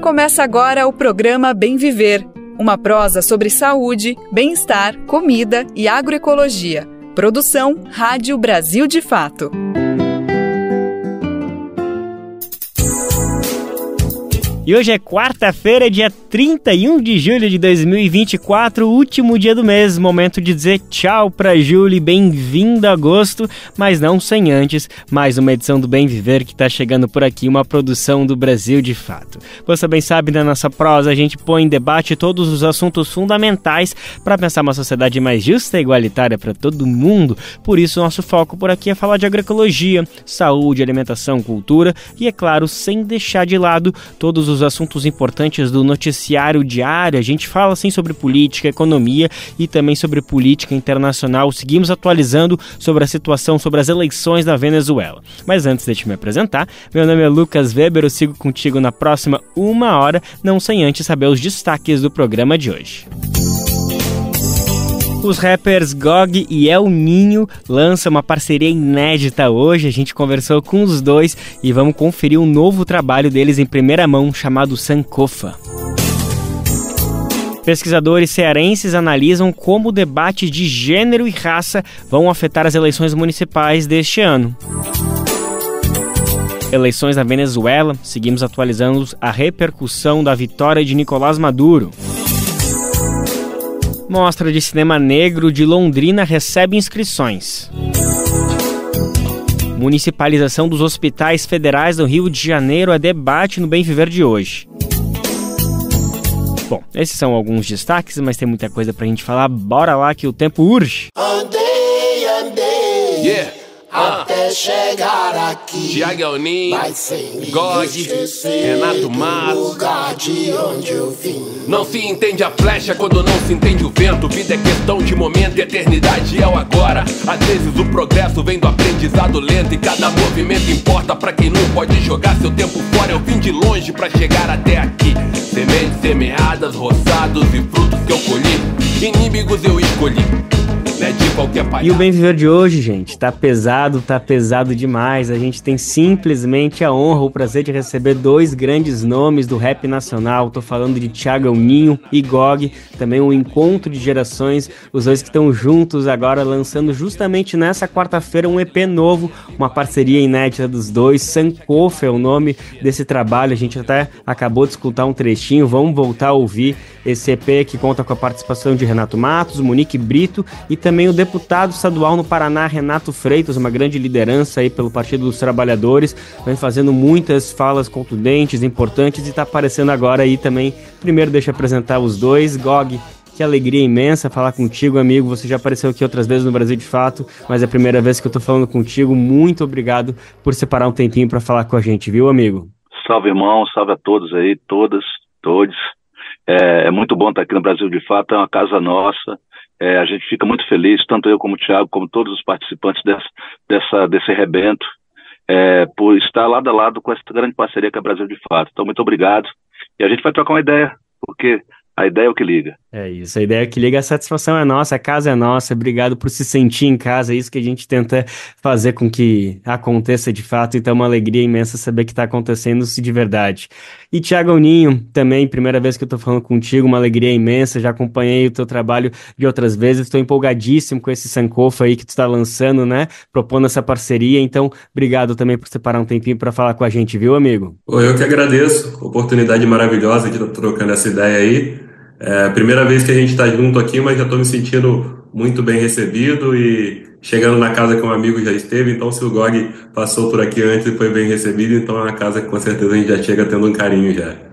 Começa agora o programa Bem Viver, uma prosa sobre saúde, bem-estar, comida e agroecologia. Produção Rádio Brasil de Fato. E hoje é quarta-feira, dia 31 de julho de 2024, último dia do mês. Momento de dizer tchau pra Julie, bem-vindo a agosto, mas não sem antes mais uma edição do Bem Viver que tá chegando por aqui, uma produção do Brasil de fato. Você bem sabe, na nossa prosa a gente põe em debate todos os assuntos fundamentais para pensar uma sociedade mais justa e igualitária para todo mundo. Por isso, nosso foco por aqui é falar de agroecologia, saúde, alimentação, cultura e, é claro, sem deixar de lado todos os assuntos importantes do noticiário diário. A gente fala assim sobre política, economia e também sobre política internacional. Seguimos atualizando sobre a situação sobre as eleições da Venezuela. Mas antes de te me apresentar, meu nome é Lucas Weber, eu sigo contigo na próxima uma hora, não sem antes saber os destaques do programa de hoje. Os rappers Gog e El Ninho lançam uma parceria inédita hoje. A gente conversou com os dois e vamos conferir um novo trabalho deles em primeira mão chamado Sankofa. Pesquisadores cearenses analisam como o debate de gênero e raça vão afetar as eleições municipais deste ano. Eleições na Venezuela, seguimos atualizando a repercussão da vitória de Nicolás Maduro. Mostra de Cinema Negro de Londrina recebe inscrições. Municipalização dos hospitais federais do Rio de Janeiro é debate no Bem Viver de hoje. Bom, esses são alguns destaques, mas tem muita coisa pra gente falar. Bora lá que o tempo urge. Andei, andei. Yeah até chegar aqui. Tiago Elnin, God, Renato Matos. Lugar de onde eu vim. Não se entende a flecha quando não se entende o vento. Vida é questão de momento e eternidade é o agora. Às vezes o progresso vem do aprendizado lento e cada movimento importa para quem não pode jogar seu tempo fora. Eu vim de longe para chegar até aqui. Sementes semeadas, roçados e frutos que eu colhi. Inimigos eu escolhi né, de qualquer. E o Bem Viver de hoje, gente, tá pesado, tá pesado demais. A gente tem simplesmente a honra, o prazer de receber dois grandes nomes do rap nacional. Tô falando de Thiago Ninho e Gog, também um encontro de gerações, os dois que estão juntos agora lançando justamente nessa quarta-feira um EP novo, uma parceria inédita dos dois. Sankofa é o nome desse trabalho. A gente até acabou de escutar um trechinho, vamos voltar a ouvir esse EP que conta com a participação de Renato Matos, Monique Brito e também o deputado estadual no Paraná, Renato Freitas, uma grande liderança aí pelo Partido dos Trabalhadores, vem fazendo muitas falas contundentes, importantes e está aparecendo agora aí também. Primeiro deixa eu apresentar os dois, Gog que alegria imensa falar contigo, amigo. Você já apareceu aqui outras vezes no Brasil de fato, mas é a primeira vez que eu tô falando contigo. Muito obrigado por separar um tempinho para falar com a gente, viu, amigo? Salve, irmão. Salve a todos aí, todas, todos. É, é, muito bom estar aqui no Brasil de fato, é uma casa nossa. É, a gente fica muito feliz, tanto eu como o Thiago, como todos os participantes dessa, dessa desse rebento, é, por estar lado a lado com essa grande parceria que é o Brasil de fato. Então, muito obrigado. E a gente vai trocar uma ideia, porque a ideia é o que liga. É isso, a ideia é que liga, a satisfação é nossa, a casa é nossa. Obrigado por se sentir em casa, é isso que a gente tenta fazer com que aconteça de fato. Então, é uma alegria imensa saber que está acontecendo isso de verdade. E Tiago Ninho, também, primeira vez que eu estou falando contigo, uma alegria imensa. Já acompanhei o teu trabalho de outras vezes, estou empolgadíssimo com esse Sankofa aí que tu está lançando, né? Propondo essa parceria. Então, obrigado também por separar um tempinho para falar com a gente, viu, amigo? Eu que agradeço, oportunidade maravilhosa de estar trocando essa ideia aí. É a primeira vez que a gente está junto aqui, mas já estou me sentindo muito bem recebido e chegando na casa que um amigo já esteve. Então, se o Gog passou por aqui antes e foi bem recebido, então é uma casa que com certeza a gente já chega tendo um carinho já.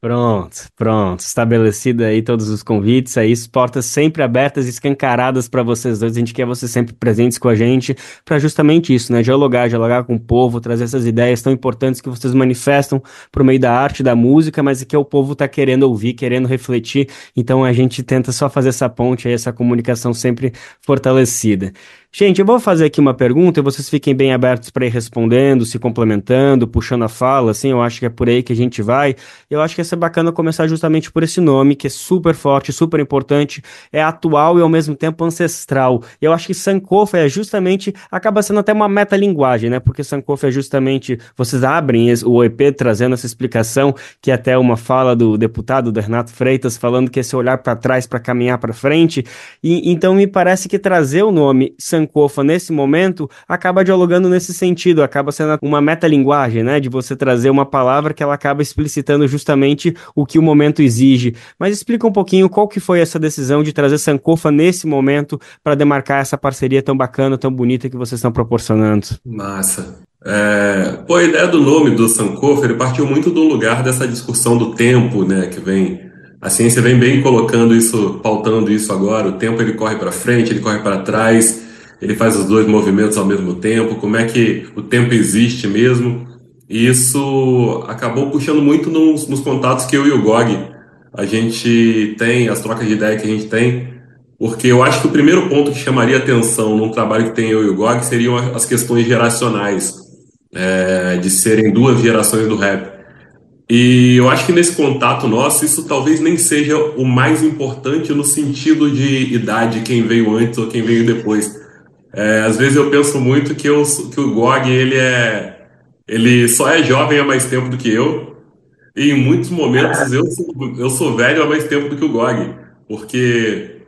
Pronto, pronto. Estabelecido aí todos os convites, aí portas sempre abertas escancaradas para vocês dois. A gente quer vocês sempre presentes com a gente para justamente isso, né? Dialogar, dialogar com o povo, trazer essas ideias tão importantes que vocês manifestam por meio da arte, da música, mas que o povo tá querendo ouvir, querendo refletir. Então a gente tenta só fazer essa ponte aí, essa comunicação sempre fortalecida. Gente, eu vou fazer aqui uma pergunta e vocês fiquem bem abertos para ir respondendo, se complementando, puxando a fala, assim, eu acho que é por aí que a gente vai. Eu acho que ia ser bacana começar justamente por esse nome, que é super forte, super importante, é atual e ao mesmo tempo ancestral. Eu acho que Sankofa é justamente, acaba sendo até uma metalinguagem, né? Porque Sankofa é justamente, vocês abrem o EP trazendo essa explicação, que é até uma fala do deputado do Renato Freitas, falando que esse olhar para trás para caminhar para frente. E então me parece que trazer o nome Sankofa Sankofa nesse momento acaba dialogando nesse sentido, acaba sendo uma metalinguagem, né? De você trazer uma palavra que ela acaba explicitando justamente o que o momento exige. Mas explica um pouquinho qual que foi essa decisão de trazer Sankofa nesse momento para demarcar essa parceria tão bacana, tão bonita que vocês estão proporcionando. Massa. É, pô, a ideia do nome do Sankofa, ele partiu muito do lugar dessa discussão do tempo, né, que vem a ciência vem bem colocando isso, pautando isso agora. O tempo ele corre para frente, ele corre para trás ele faz os dois movimentos ao mesmo tempo, como é que o tempo existe mesmo. E isso acabou puxando muito nos, nos contatos que eu e o Gog a gente tem, as trocas de ideia que a gente tem, porque eu acho que o primeiro ponto que chamaria atenção num trabalho que tem eu e o Gog seriam as questões geracionais, é, de serem duas gerações do rap. E eu acho que nesse contato nosso, isso talvez nem seja o mais importante no sentido de idade, quem veio antes ou quem veio depois. É, às vezes eu penso muito que, eu, que o Gog ele é ele só é jovem há mais tempo do que eu. E em muitos momentos eu sou, eu sou velho há mais tempo do que o Gog, porque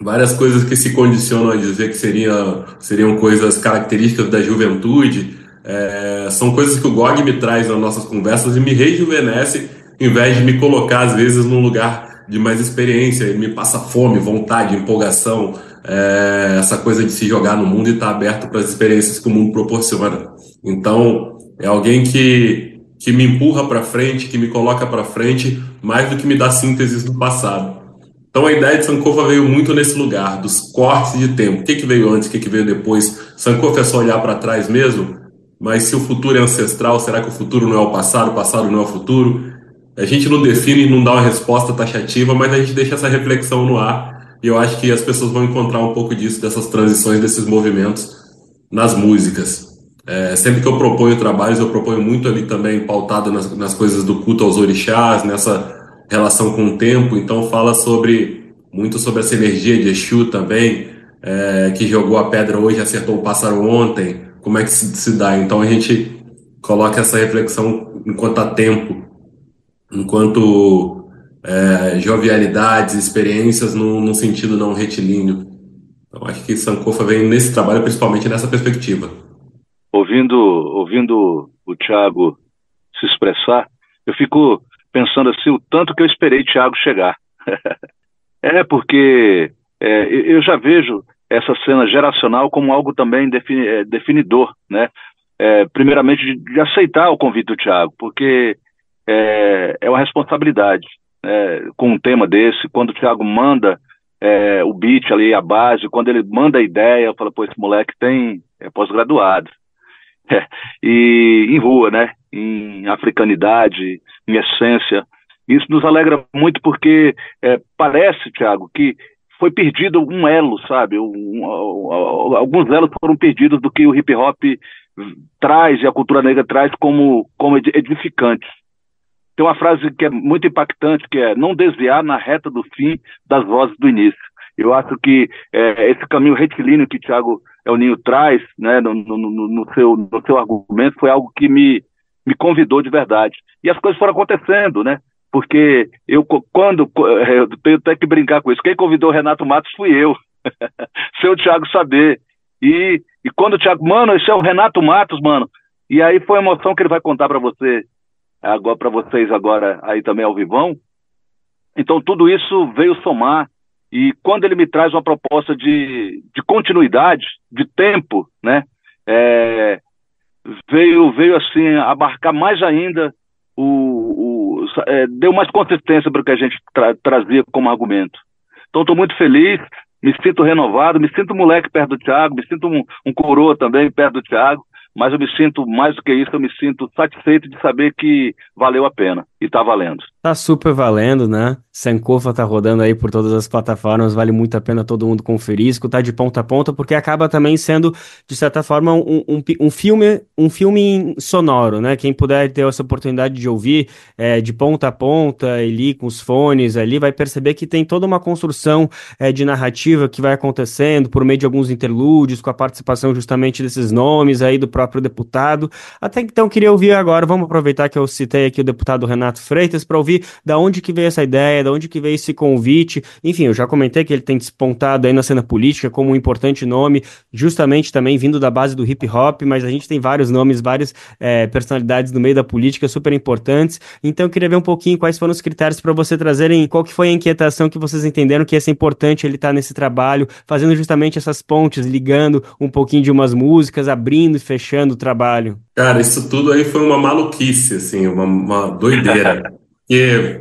várias coisas que se condicionam a dizer que seriam, seriam coisas características da juventude é, são coisas que o Gog me traz nas nossas conversas e me rejuvenesce em vez de me colocar às vezes num lugar de mais experiência, me passa fome, vontade, empolgação, é, essa coisa de se jogar no mundo e estar tá aberto para as experiências que o mundo proporciona. Então, é alguém que, que me empurra para frente, que me coloca para frente, mais do que me dá sínteses do passado. Então, a ideia de Sankofa veio muito nesse lugar, dos cortes de tempo. O que, que veio antes, o que, que veio depois? Sankofa é só olhar para trás mesmo? Mas se o futuro é ancestral, será que o futuro não é o passado, o passado não é o futuro? A gente não define e não dá uma resposta taxativa, mas a gente deixa essa reflexão no ar e eu acho que as pessoas vão encontrar um pouco disso, dessas transições, desses movimentos nas músicas. É, sempre que eu proponho trabalhos, eu proponho muito ali também pautado nas, nas coisas do culto aos orixás, nessa relação com o tempo. Então fala sobre muito sobre essa energia de Exu também, é, que jogou a pedra hoje acertou o pássaro ontem. Como é que se, se dá? Então a gente coloca essa reflexão enquanto há tempo, enquanto é, jovialidades, experiências no, no, sentido não retilíneo. Então, acho que Sankofa vem nesse trabalho, principalmente nessa perspectiva. Ouvindo, ouvindo o Tiago se expressar, eu fico pensando assim, o tanto que eu esperei Tiago chegar. é, porque é, eu já vejo essa cena geracional como algo também defini, é, definidor, né? É, primeiramente, de, de, aceitar o convite do Tiago, porque é, é uma responsabilidade é, com um tema desse, quando o Thiago manda é, o beat ali, a base, quando ele manda a ideia, eu falo, pô, esse moleque tem é pós-graduado. É, e em rua, né? Em africanidade, em essência. Isso nos alegra muito porque é, parece, Thiago, que foi perdido um elo, sabe? Um, um, alguns elos foram perdidos do que o hip hop traz e a cultura negra traz como, como edificantes. Tem uma frase que é muito impactante, que é não desviar na reta do fim das vozes do início. Eu acho que é, esse caminho retilíneo que Tiago Elninho traz né, no, no, no, seu, no seu argumento foi algo que me, me convidou de verdade. E as coisas foram acontecendo, né? Porque eu, quando, é, eu tenho até que brincar com isso, quem convidou o Renato Matos fui eu, seu Tiago saber. E, e quando o Tiago, mano, esse é o Renato Matos, mano. E aí foi a emoção que ele vai contar para você agora para vocês agora aí também ao vivão. Então tudo isso veio somar e quando ele me traz uma proposta de, de continuidade, de tempo, né, é, veio veio assim abarcar mais ainda o, o é, deu mais consistência para o que a gente tra trazia como argumento. Então estou muito feliz, me sinto renovado, me sinto moleque perto do Thiago, me sinto um, um coroa também perto do Thiago mas eu me sinto, mais do que isso, eu me sinto satisfeito de saber que valeu a pena. E tá valendo. Tá super valendo, né? Sankofa tá rodando aí por todas as plataformas, vale muito a pena todo mundo conferir, escutar de ponta a ponta, porque acaba também sendo, de certa forma, um, um, um filme um filme sonoro, né? Quem puder ter essa oportunidade de ouvir é, de ponta a ponta, ali com os fones ali, vai perceber que tem toda uma construção é, de narrativa que vai acontecendo por meio de alguns interlúdios, com a participação justamente desses nomes aí do próprio deputado. Até então, queria ouvir agora, vamos aproveitar que eu citei aqui o deputado Renato Freitas para ouvir da onde que veio essa ideia, da onde que veio esse convite. Enfim, eu já comentei que ele tem despontado aí na cena política como um importante nome, justamente também vindo da base do hip hop, mas a gente tem vários nomes, várias é, personalidades no meio da política super importantes. Então eu queria ver um pouquinho quais foram os critérios para você trazerem, qual que foi a inquietação que vocês entenderam que ia ser importante ele estar tá nesse trabalho, fazendo justamente essas pontes, ligando um pouquinho de umas músicas, abrindo e fechando o trabalho. Cara, isso tudo aí foi uma maluquice, assim, uma, uma doideira. Porque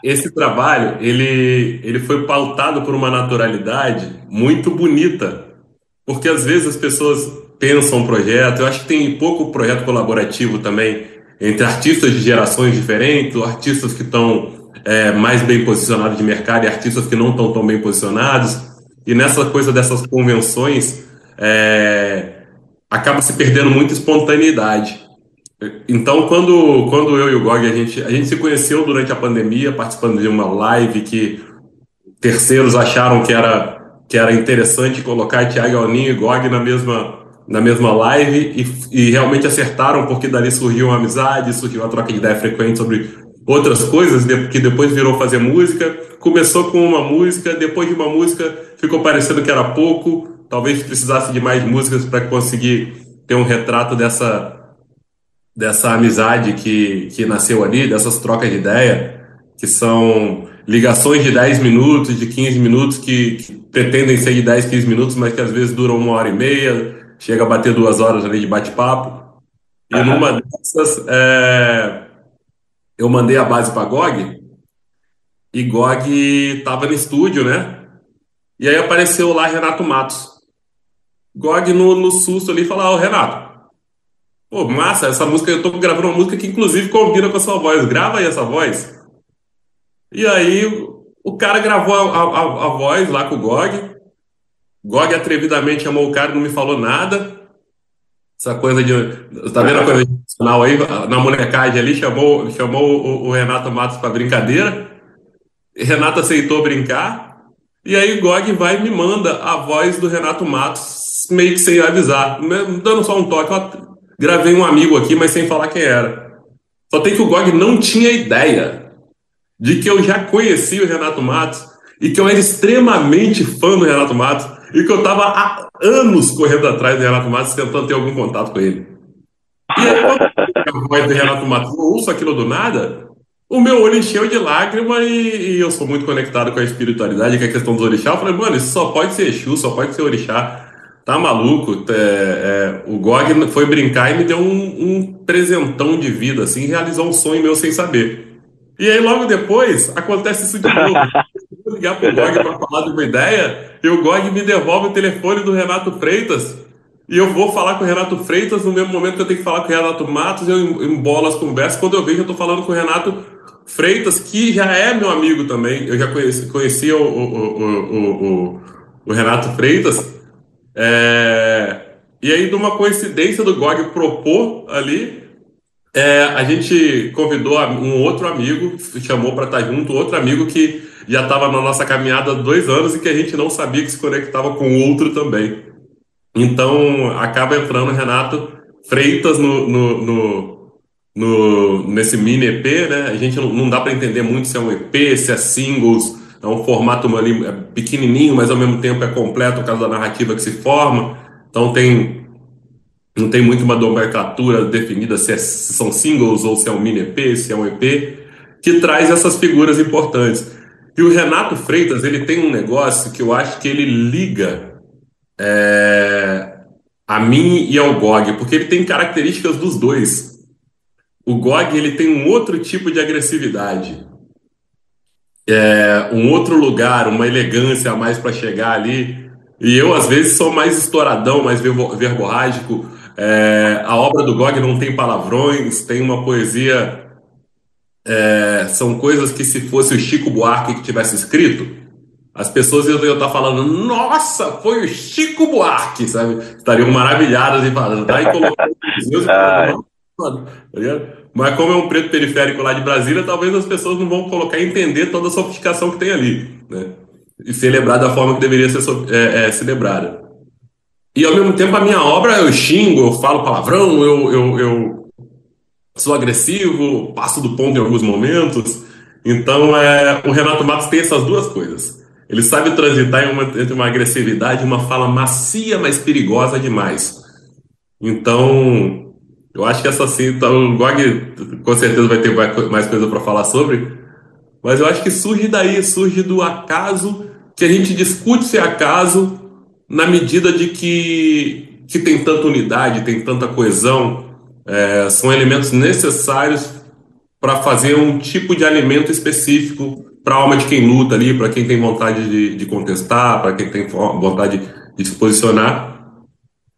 esse trabalho, ele, ele foi pautado por uma naturalidade muito bonita. Porque às vezes as pessoas pensam um projeto, eu acho que tem pouco projeto colaborativo também entre artistas de gerações diferentes, artistas que estão é, mais bem posicionados de mercado e artistas que não estão tão bem posicionados. E nessa coisa dessas convenções, é, acaba se perdendo muita espontaneidade. Então, quando, quando eu e o Gog, a gente, a gente se conheceu durante a pandemia, participando de uma live que terceiros acharam que era, que era interessante colocar Thiago Alninho e Gog na mesma, na mesma live e, e realmente acertaram, porque dali surgiu uma amizade, surgiu uma troca de ideia frequente sobre outras coisas, que depois virou fazer música. Começou com uma música, depois de uma música ficou parecendo que era pouco, talvez precisasse de mais músicas para conseguir ter um retrato dessa dessa amizade que, que nasceu ali, dessas trocas de ideia, que são ligações de 10 minutos, de 15 minutos, que, que, pretendem ser de 10, 15 minutos, mas que às vezes duram uma hora e meia, chega a bater duas horas ali de bate-papo. E uhum. numa dessas, é, eu mandei a base para GOG, e GOG estava no estúdio, né? E aí apareceu lá Renato Matos. GOG no, no susto ali falou, ó, oh, Renato, Pô, massa, essa música, eu tô gravando uma música que inclusive combina com a sua voz. Grava aí essa voz. E aí o cara gravou a, a, a voz lá com o Gog. Gog atrevidamente chamou o cara e não me falou nada. Essa coisa de. Tá vendo a coisa institucional aí? Na molecagem ali, chamou, chamou o, o Renato Matos para brincadeira. Renato aceitou brincar. E aí Gog vai e me manda a voz do Renato Matos, meio que sem avisar, dando só um toque. Gravei um amigo aqui, mas sem falar quem era. Só tem que o Gog não tinha ideia de que eu já conhecia o Renato Matos e que eu era extremamente fã do Renato Matos e que eu estava há anos correndo atrás do Renato Matos tentando ter algum contato com ele. E aí, quando a voz do Renato Matos, eu ouço aquilo do nada, o meu olho encheu de lágrima e, e, eu sou muito conectado com a espiritualidade, com a questão dos orixá. Eu falei, mano, isso só pode ser Exu, só pode ser orixá. Tá maluco? É, é, o Gog foi brincar e me deu um, um, presentão de vida, assim, realizou um sonho meu sem saber. E aí, logo depois, acontece isso de novo. Eu vou ligar pro Gog para falar de uma ideia, e o Gog me devolve o telefone do Renato Freitas, e eu vou falar com o Renato Freitas no mesmo momento que eu tenho que falar com o Renato Matos, eu embolo as conversas. Quando eu vejo, eu tô falando com o Renato Freitas, que já é meu amigo também. Eu já conheci, conhecia o, o, o, o Renato Freitas. É, e aí, de uma coincidência do GOG propor ali, é, a gente convidou um outro amigo, chamou para estar tá junto, outro amigo que já estava na nossa caminhada há dois anos e que a gente não sabia que se conectava com outro também. Então, acaba entrando Renato Freitas no, no, no, no nesse mini EP, né? A gente não, não dá para entender muito se é um EP, se é singles, é um formato ali é pequenininho, mas ao mesmo tempo é completo por causa da narrativa que se forma. Então tem não tem muito uma nomenclatura definida se, é, se são singles ou se é um mini EP, se é um EP, que traz essas figuras importantes. E o Renato Freitas ele tem um negócio que eu acho que ele liga é, a mim e ao GOG, porque ele tem características dos dois. O GOG ele tem um outro tipo de agressividade é, um outro lugar, uma elegância a mais para chegar ali. E eu, às vezes, sou mais estouradão, mais verborrágico. É, a obra do Gog não tem palavrões, tem uma poesia é, são coisas que se fosse o Chico Buarque que tivesse escrito, as pessoas iam estar falando, nossa, foi o Chico Buarque, sabe? Estariam maravilhadas e falando, tá aí colocando Mas como é um preto periférico lá de Brasília, talvez as pessoas não vão colocar e entender toda a sofisticação que tem ali, né? E celebrar da forma que deveria ser é, é, celebrada. E ao mesmo tempo a minha obra eu xingo, eu falo palavrão, eu, eu, eu sou agressivo, passo do ponto em alguns momentos. Então é, o Renato Matos tem essas duas coisas. Ele sabe transitar uma, entre uma agressividade e uma fala macia, mas perigosa demais. Então, eu acho que essa sim, então, o Gog com certeza vai ter mais coisa para falar sobre, mas eu acho que surge daí, surge do acaso, que a gente discute se é acaso, na medida de que, que tem tanta unidade, tem tanta coesão, é, são elementos necessários para fazer um tipo de alimento específico para a alma de quem luta ali, para quem tem vontade de, de contestar, para quem tem vontade de se posicionar,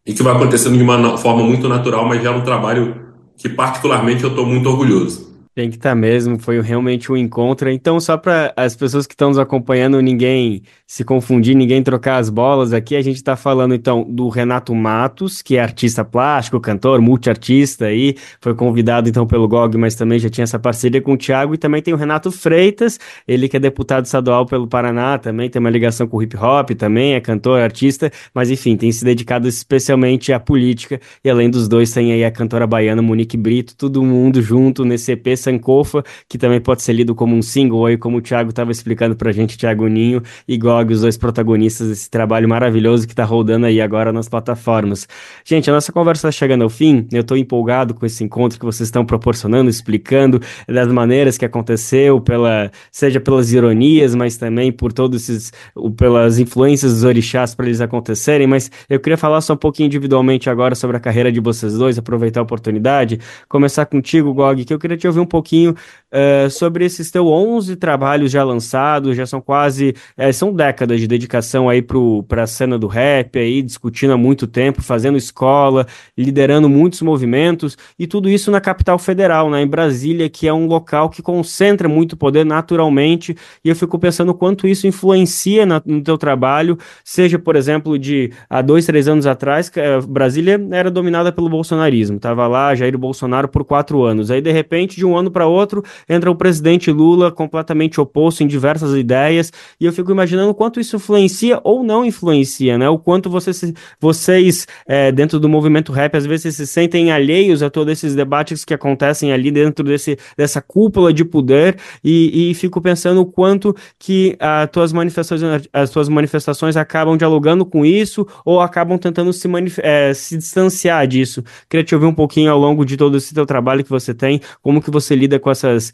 e que vai acontecendo de uma forma muito natural, mas já é um trabalho que particularmente eu estou muito orgulhoso. Tem que estar tá mesmo, foi realmente um encontro. Então, só para as pessoas que estão nos acompanhando, ninguém se confundir, ninguém trocar as bolas aqui, a gente está falando então do Renato Matos, que é artista plástico, cantor, multiartista aí, foi convidado então pelo GOG, mas também já tinha essa parceria com o Thiago, e também tem o Renato Freitas, ele que é deputado estadual pelo Paraná, também tem uma ligação com o hip hop, também é cantor, artista, mas enfim, tem se dedicado especialmente à política, e além dos dois tem aí a cantora baiana Monique Brito, todo mundo junto nesse EP Sankofa, que também pode ser lido como um single, aí como o Thiago estava explicando pra gente, Thiago Ninho e Gog, os dois protagonistas desse trabalho maravilhoso que está rodando aí agora nas plataformas. Gente, a nossa conversa está chegando ao fim, eu estou empolgado com esse encontro que vocês estão proporcionando, explicando das maneiras que aconteceu, pela, seja pelas ironias, mas também por todos esses, pelas influências dos orixás para eles acontecerem, mas eu queria falar só um pouquinho individualmente agora sobre a carreira de vocês dois, aproveitar a oportunidade, começar contigo, Gog, que eu queria te ouvir um pouco pouquinho uh, sobre esses teus 11 trabalhos já lançados, já são quase, uh, são décadas de dedicação aí para a cena do rap, aí discutindo há muito tempo, fazendo escola, liderando muitos movimentos, e tudo isso na capital federal, né, em Brasília, que é um local que concentra muito poder naturalmente, e eu fico pensando quanto isso influencia na, no teu trabalho, seja, por exemplo, de há dois, três anos atrás, uh, Brasília era dominada pelo bolsonarismo, tava lá Jair Bolsonaro por quatro anos, aí de repente, de um ano ano para outro, entra o presidente Lula completamente oposto em diversas ideias, e eu fico imaginando quanto isso influencia ou não influencia, né? O quanto vocês, vocês é, dentro do movimento rap, às vezes se sentem alheios a todos esses debates que acontecem ali dentro desse, dessa cúpula de poder, e, e fico pensando o quanto que as tuas manifestações, as tuas manifestações acabam dialogando com isso, ou acabam tentando se, é, se distanciar disso. Queria te ouvir um pouquinho ao longo de todo esse teu trabalho que você tem, como que você lida com essas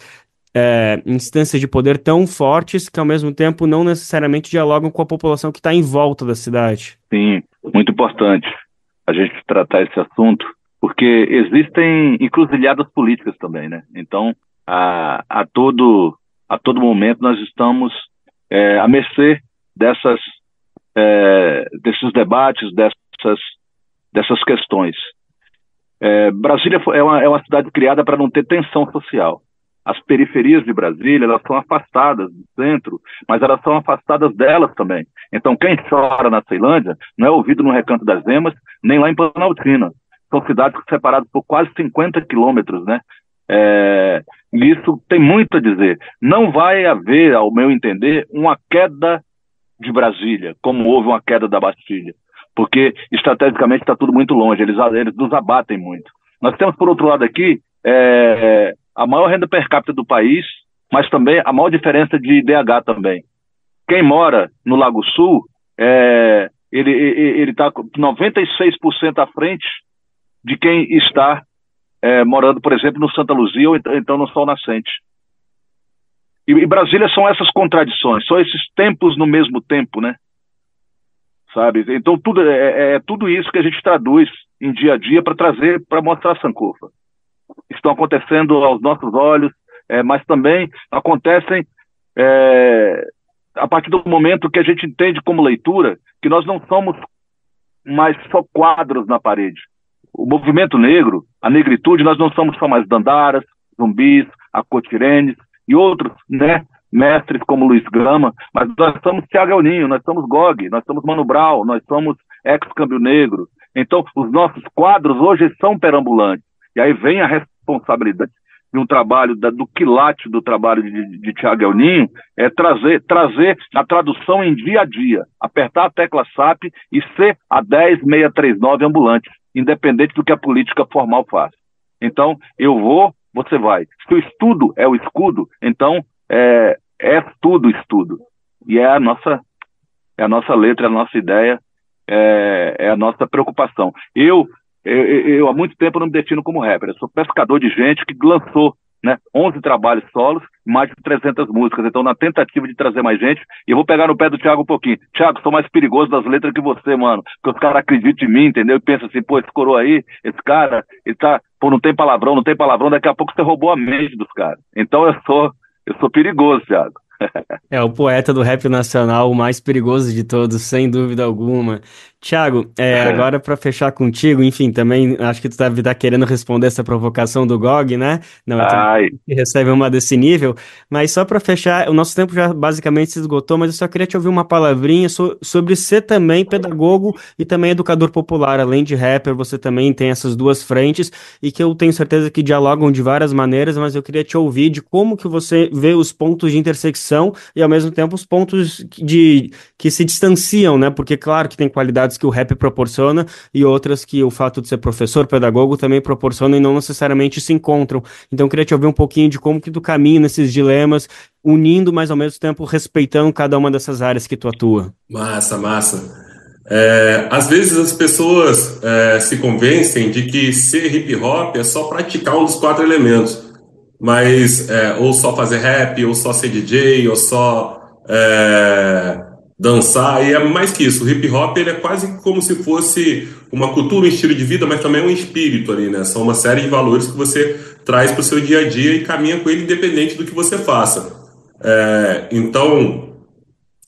é, instâncias de poder tão fortes que, ao mesmo tempo, não necessariamente dialogam com a população que está em volta da cidade. Sim, muito importante a gente tratar esse assunto, porque existem encruzilhadas políticas também, né? Então, a, a, todo, a todo momento nós estamos é, à mercê dessas, é, desses debates, dessas, dessas questões. É, Brasília é uma, é uma cidade criada para não ter tensão social. As periferias de Brasília, elas são afastadas do centro, mas elas são afastadas delas também. Então, quem chora na Ceilândia não é ouvido no Recanto das Emas, nem lá em Planaltina. São cidades separadas por quase 50 quilômetros, né? É, isso tem muito a dizer. Não vai haver, ao meu entender, uma queda de Brasília, como houve uma queda da Bastilha porque estrategicamente está tudo muito longe, eles, eles nos abatem muito. Nós temos, por outro lado, aqui é, a maior renda per capita do país, mas também a maior diferença de IDH também. Quem mora no Lago Sul, é, ele está 96% à frente de quem está é, morando, por exemplo, no Santa Luzia ou então, então no Sol Nascente. E, e Brasília são essas contradições, são esses tempos no mesmo tempo, né? Sabe? Então tudo é, é, é, tudo isso que a gente traduz em dia a dia para trazer, para mostrar Sankofa. Estão acontecendo aos nossos olhos, é, mas também acontecem é, a partir do momento que a gente entende como leitura que nós não somos mais só quadros na parede. O movimento negro, a negritude, nós não somos só mais dandaras, zumbis, a Cotirenes e outros, né, mestres como Luiz Gama, mas nós somos Thiago Elninho, nós somos Gog, nós somos Mano Brown, nós somos ex-câmbio negro. Então, os nossos quadros hoje são perambulantes. E aí vem a responsabilidade de um trabalho, da, do quilate do trabalho de, de Tiago Elninho, é trazer, trazer a tradução em dia a dia, apertar a tecla SAP e ser a 10639 ambulante, independente do que a política formal faz. Então, eu vou, você vai. Se o estudo é o escudo, então é, é tudo estudo. E é a nossa, é a nossa letra, é a nossa ideia, é, é a nossa preocupação. Eu eu, eu, há muito tempo não me defino como rapper. Eu sou pescador de gente que lançou né, 11 trabalhos solos, mais de 300 músicas. Então, na tentativa de trazer mais gente, e eu vou pegar no pé do Thiago um pouquinho. Thiago, sou mais perigoso das letras que você, mano. Porque os caras acreditam em mim, entendeu? E pensam assim, pô, esse coroa aí, esse cara, ele tá, pô, não tem palavrão, não tem palavrão, daqui a pouco você roubou a mente dos caras. Então, eu sou, eu sou perigoso, Thiago. É o poeta do rap nacional, o mais perigoso de todos, sem dúvida alguma. Tiago, é, é. agora para fechar contigo, enfim, também acho que tu deve estar querendo responder essa provocação do GOG, né? Não é que recebe uma desse nível, mas só para fechar, o nosso tempo já basicamente se esgotou, mas eu só queria te ouvir uma palavrinha so, sobre ser também pedagogo e também educador popular, além de rapper, você também tem essas duas frentes e que eu tenho certeza que dialogam de várias maneiras, mas eu queria te ouvir de como que você vê os pontos de intersecção e ao mesmo tempo os pontos de que se distanciam, né? Porque claro que tem qualidades que o rap proporciona e outras que o fato de ser professor, pedagogo também proporciona e não necessariamente se encontram. Então queria te ouvir um pouquinho de como que tu caminha nesses dilemas, unindo, mas ao mesmo tempo respeitando cada uma dessas áreas que tu atua. Massa, massa. É, às vezes as pessoas é, se convencem de que ser hip hop é só praticar um dos quatro elementos, mas é, ou só fazer rap, ou só ser DJ, ou só é, dançar, e é mais que isso. O hip hop ele é quase como se fosse uma cultura, um estilo de vida, mas também um espírito ali, né? São uma série de valores que você traz para o seu dia a dia e caminha com ele independente do que você faça. É, então,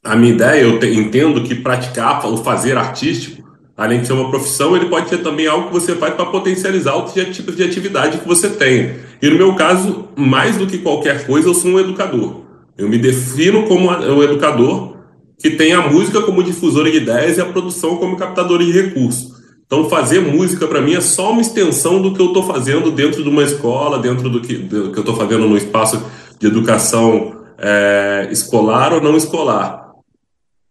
a minha ideia, eu te, entendo que praticar o fazer artístico, além de ser uma profissão, ele pode ser também algo que você faz para potencializar outros tipos de atividade que você tem. E no meu caso, mais do que qualquer coisa, eu sou um educador. Eu me defino como um educador que tem a música como difusora de ideias e a produção como captadora de recursos. Então, fazer música para mim é só uma extensão do que eu estou fazendo dentro de uma escola, dentro do que, do que eu estou fazendo no espaço de educação é, escolar ou não escolar.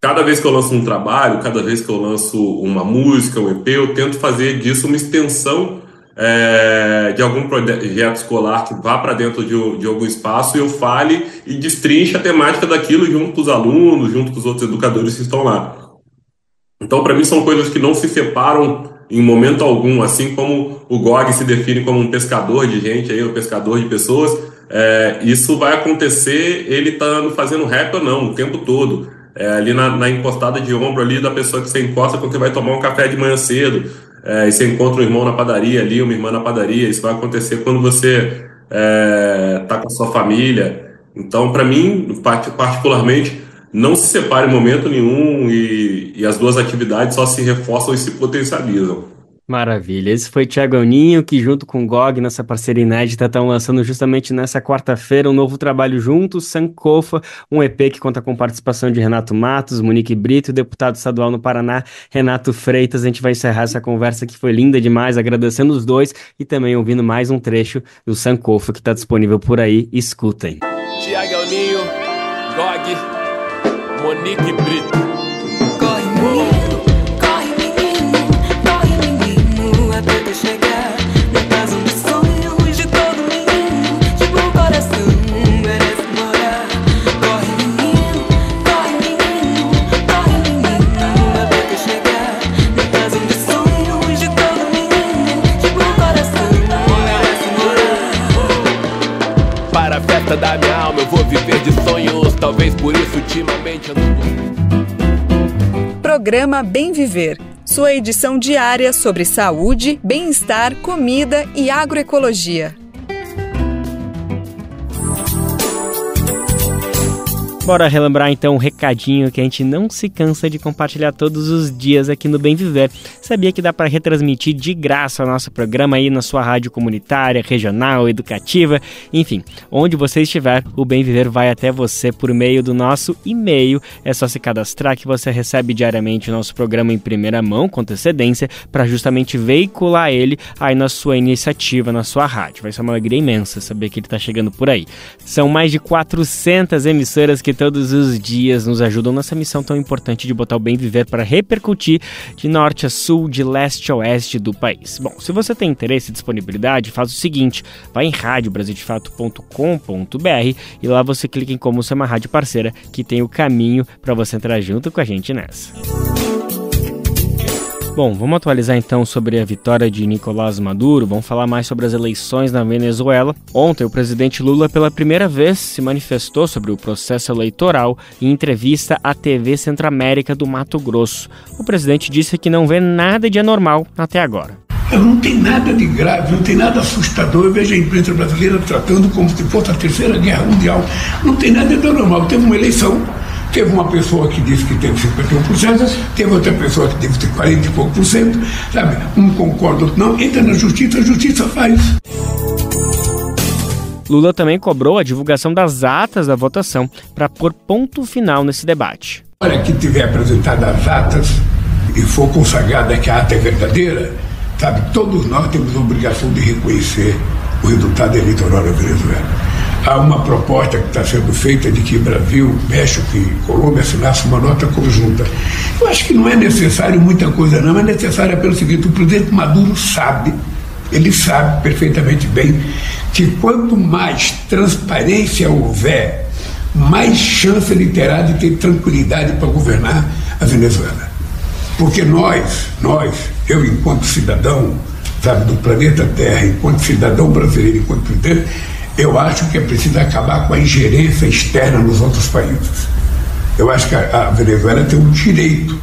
Cada vez que eu lanço um trabalho, cada vez que eu lanço uma música, um EP, eu tento fazer disso uma extensão é, de algum projeto escolar que vá para dentro de, de, algum espaço e eu fale e destrinche a temática daquilo junto com os alunos, junto com os outros educadores que estão lá. Então, para mim, são coisas que não se separam em momento algum, assim como o GOG se define como um pescador de gente, aí, um pescador de pessoas, é, isso vai acontecer ele estando tá fazendo rap ou não, o tempo todo. É, ali na, na, encostada de ombro ali da pessoa que você encosta quando você vai tomar um café de manhã cedo, é, e você encontra um irmão na padaria ali, uma irmã na padaria. Isso vai acontecer quando você está é, tá com a sua família. Então, para mim, particularmente, não se separa em momento nenhum e, e as duas atividades só se reforçam e se potencializam. Maravilha. Esse foi Thiago Aninho, que junto com o GOG, nessa parceria inédita, estão lançando justamente nessa quarta-feira um novo trabalho juntos, Sankofa, um EP que conta com participação de Renato Matos, Monique Brito, deputado estadual no Paraná, Renato Freitas. A gente vai encerrar essa conversa que foi linda demais, agradecendo os dois e também ouvindo mais um trecho do Sankofa que está disponível por aí. Escutem. Thiago Aninho, GOG, Monique Brito. Da minha alma eu vou viver de sonhos. Talvez por isso ultimamente eu não Programa Bem Viver. Sua edição diária sobre saúde, bem-estar, comida e agroecologia. Bora relembrar então um recadinho que a gente não se cansa de compartilhar todos os dias aqui no Bem Viver. Sabia que dá para retransmitir de graça o nosso programa aí na sua rádio comunitária, regional, educativa, enfim, onde você estiver, o Bem Viver vai até você por meio do nosso e-mail. É só se cadastrar que você recebe diariamente o nosso programa em primeira mão, com antecedência, para justamente veicular ele aí na sua iniciativa, na sua rádio. Vai ser uma alegria imensa saber que ele está chegando por aí. São mais de 400 emissoras que todos os dias nos ajudam nessa missão tão importante de botar o bem viver para repercutir de norte a sul, de leste a oeste do país. Bom, se você tem interesse e disponibilidade, faz o seguinte: vai em radiobrasildefato.com.br e lá você clica em como ser uma rádio parceira que tem o caminho para você entrar junto com a gente nessa. Bom, vamos atualizar então sobre a vitória de Nicolás Maduro. Vamos falar mais sobre as eleições na Venezuela. Ontem, o presidente Lula, pela primeira vez, se manifestou sobre o processo eleitoral em entrevista à TV Centro-América do Mato Grosso. O presidente disse que não vê nada de anormal até agora. Não tem nada de grave, não tem nada assustador. Eu vejo a imprensa brasileira tratando como se fosse a Terceira Guerra Mundial. Não tem nada de anormal. Teve uma eleição Teve uma pessoa que disse que teve 51%, teve outra pessoa que teve 40 e pouco por cento, sabe? Um concorda, outro não. Entra na justiça, a justiça faz. Lula também cobrou a divulgação das atas da votação para pôr ponto final nesse debate. Olha, que tiver apresentado as atas e for consagrada que a ata é verdadeira, sabe, todos nós temos a obrigação de reconhecer o resultado eleitoral da Venezuela há uma proposta que está sendo feita de que Brasil, México e Colômbia assinassem uma nota conjunta. Eu acho que não é necessário muita coisa, não, é necessário pelo seguinte: o presidente Maduro sabe, ele sabe perfeitamente bem, que quanto mais transparência houver, mais chance ele terá de ter tranquilidade para governar a Venezuela. Porque nós, nós, eu enquanto cidadão, sabe, do planeta Terra, enquanto cidadão brasileiro, enquanto presidente, eu acho que é preciso acabar com a ingerência externa nos outros países. Eu acho que a, a Venezuela tem o direito,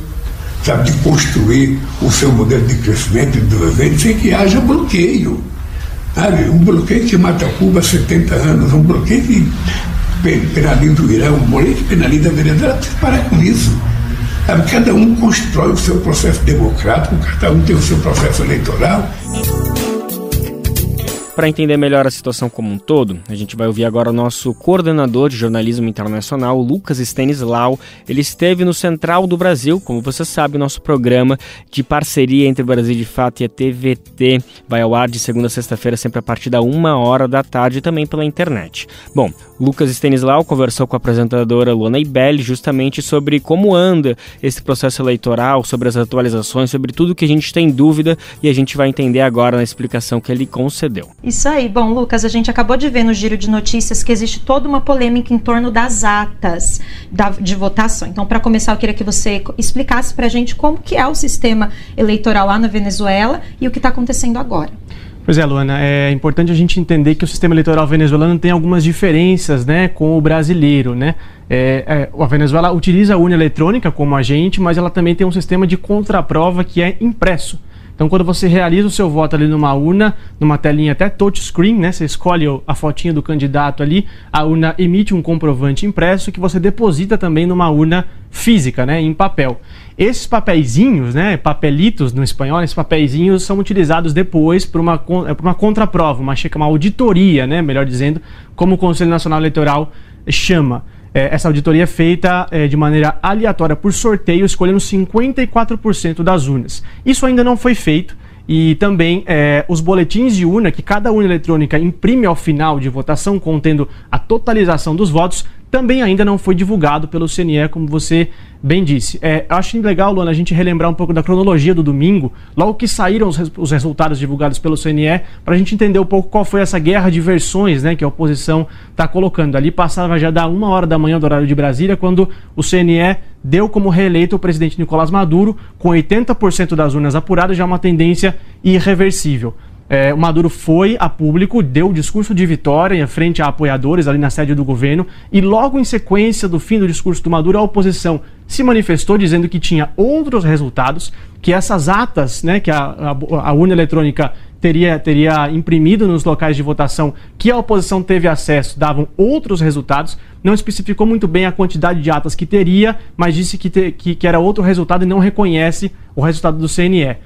sabe, de construir o seu modelo de crescimento e desenvolvimento sem que haja bloqueio. Sabe? Um bloqueio que mata Cuba há 70 anos, um bloqueio que penaliza o Irã, um bloqueio que penaliza a Venezuela, tem que parar com isso. Sabe? Cada um constrói o seu processo democrático, cada um tem o seu processo eleitoral. Para entender melhor a situação como um todo, a gente vai ouvir agora o nosso coordenador de jornalismo internacional, Lucas Stanislau. Ele esteve no Central do Brasil, como você sabe, nosso programa de parceria entre o Brasil de Fato e a TVT vai ao ar de segunda a sexta-feira, sempre a partir da uma hora da tarde, também pela internet. Bom, Lucas Stanislau conversou com a apresentadora Luana Ibelli justamente sobre como anda esse processo eleitoral, sobre as atualizações, sobre tudo que a gente tem dúvida e a gente vai entender agora na explicação que ele concedeu. Isso aí. Bom, Lucas, a gente acabou de ver no giro de notícias que existe toda uma polêmica em torno das atas de votação. Então, para começar, eu queria que você explicasse para a gente como que é o sistema eleitoral lá na Venezuela e o que está acontecendo agora. Pois é, Luana, é importante a gente entender que o sistema eleitoral venezuelano tem algumas diferenças né, com o brasileiro. Né? É, é, a Venezuela utiliza a urna eletrônica como agente, mas ela também tem um sistema de contraprova que é impresso. Então, quando você realiza o seu voto ali numa urna, numa telinha até touchscreen, né? Você escolhe a fotinha do candidato ali, a urna emite um comprovante impresso que você deposita também numa urna física, né? Em papel. Esses papeizinhos, né? Papelitos no espanhol, esses papeizinhos são utilizados depois para uma, uma contraprova, uma, uma auditoria, né? Melhor dizendo, como o Conselho Nacional Eleitoral chama. É, essa auditoria é feita é, de maneira aleatória por sorteio, escolhendo 54% das urnas. Isso ainda não foi feito e também é, os boletins de urna que cada urna eletrônica imprime ao final de votação, contendo a totalização dos votos, também ainda não foi divulgado pelo CNE, como você bem disse. É, acho legal, Luana, a gente relembrar um pouco da cronologia do domingo, logo que saíram os, res os resultados divulgados pelo CNE, para a gente entender um pouco qual foi essa guerra de versões né, que a oposição está colocando. Ali passava já da uma hora da manhã do horário de Brasília, quando o CNE deu como reeleito o presidente Nicolás Maduro, com 80% das urnas apuradas, já uma tendência irreversível. É, o Maduro foi a público, deu o discurso de vitória em frente a apoiadores ali na sede do governo e logo em sequência do fim do discurso do Maduro, a oposição se manifestou dizendo que tinha outros resultados, que essas atas, né, que a, a, a urna eletrônica teria, teria imprimido nos locais de votação que a oposição teve acesso davam outros resultados. Não especificou muito bem a quantidade de atas que teria, mas disse que, te, que, que era outro resultado e não reconhece o resultado do CNE.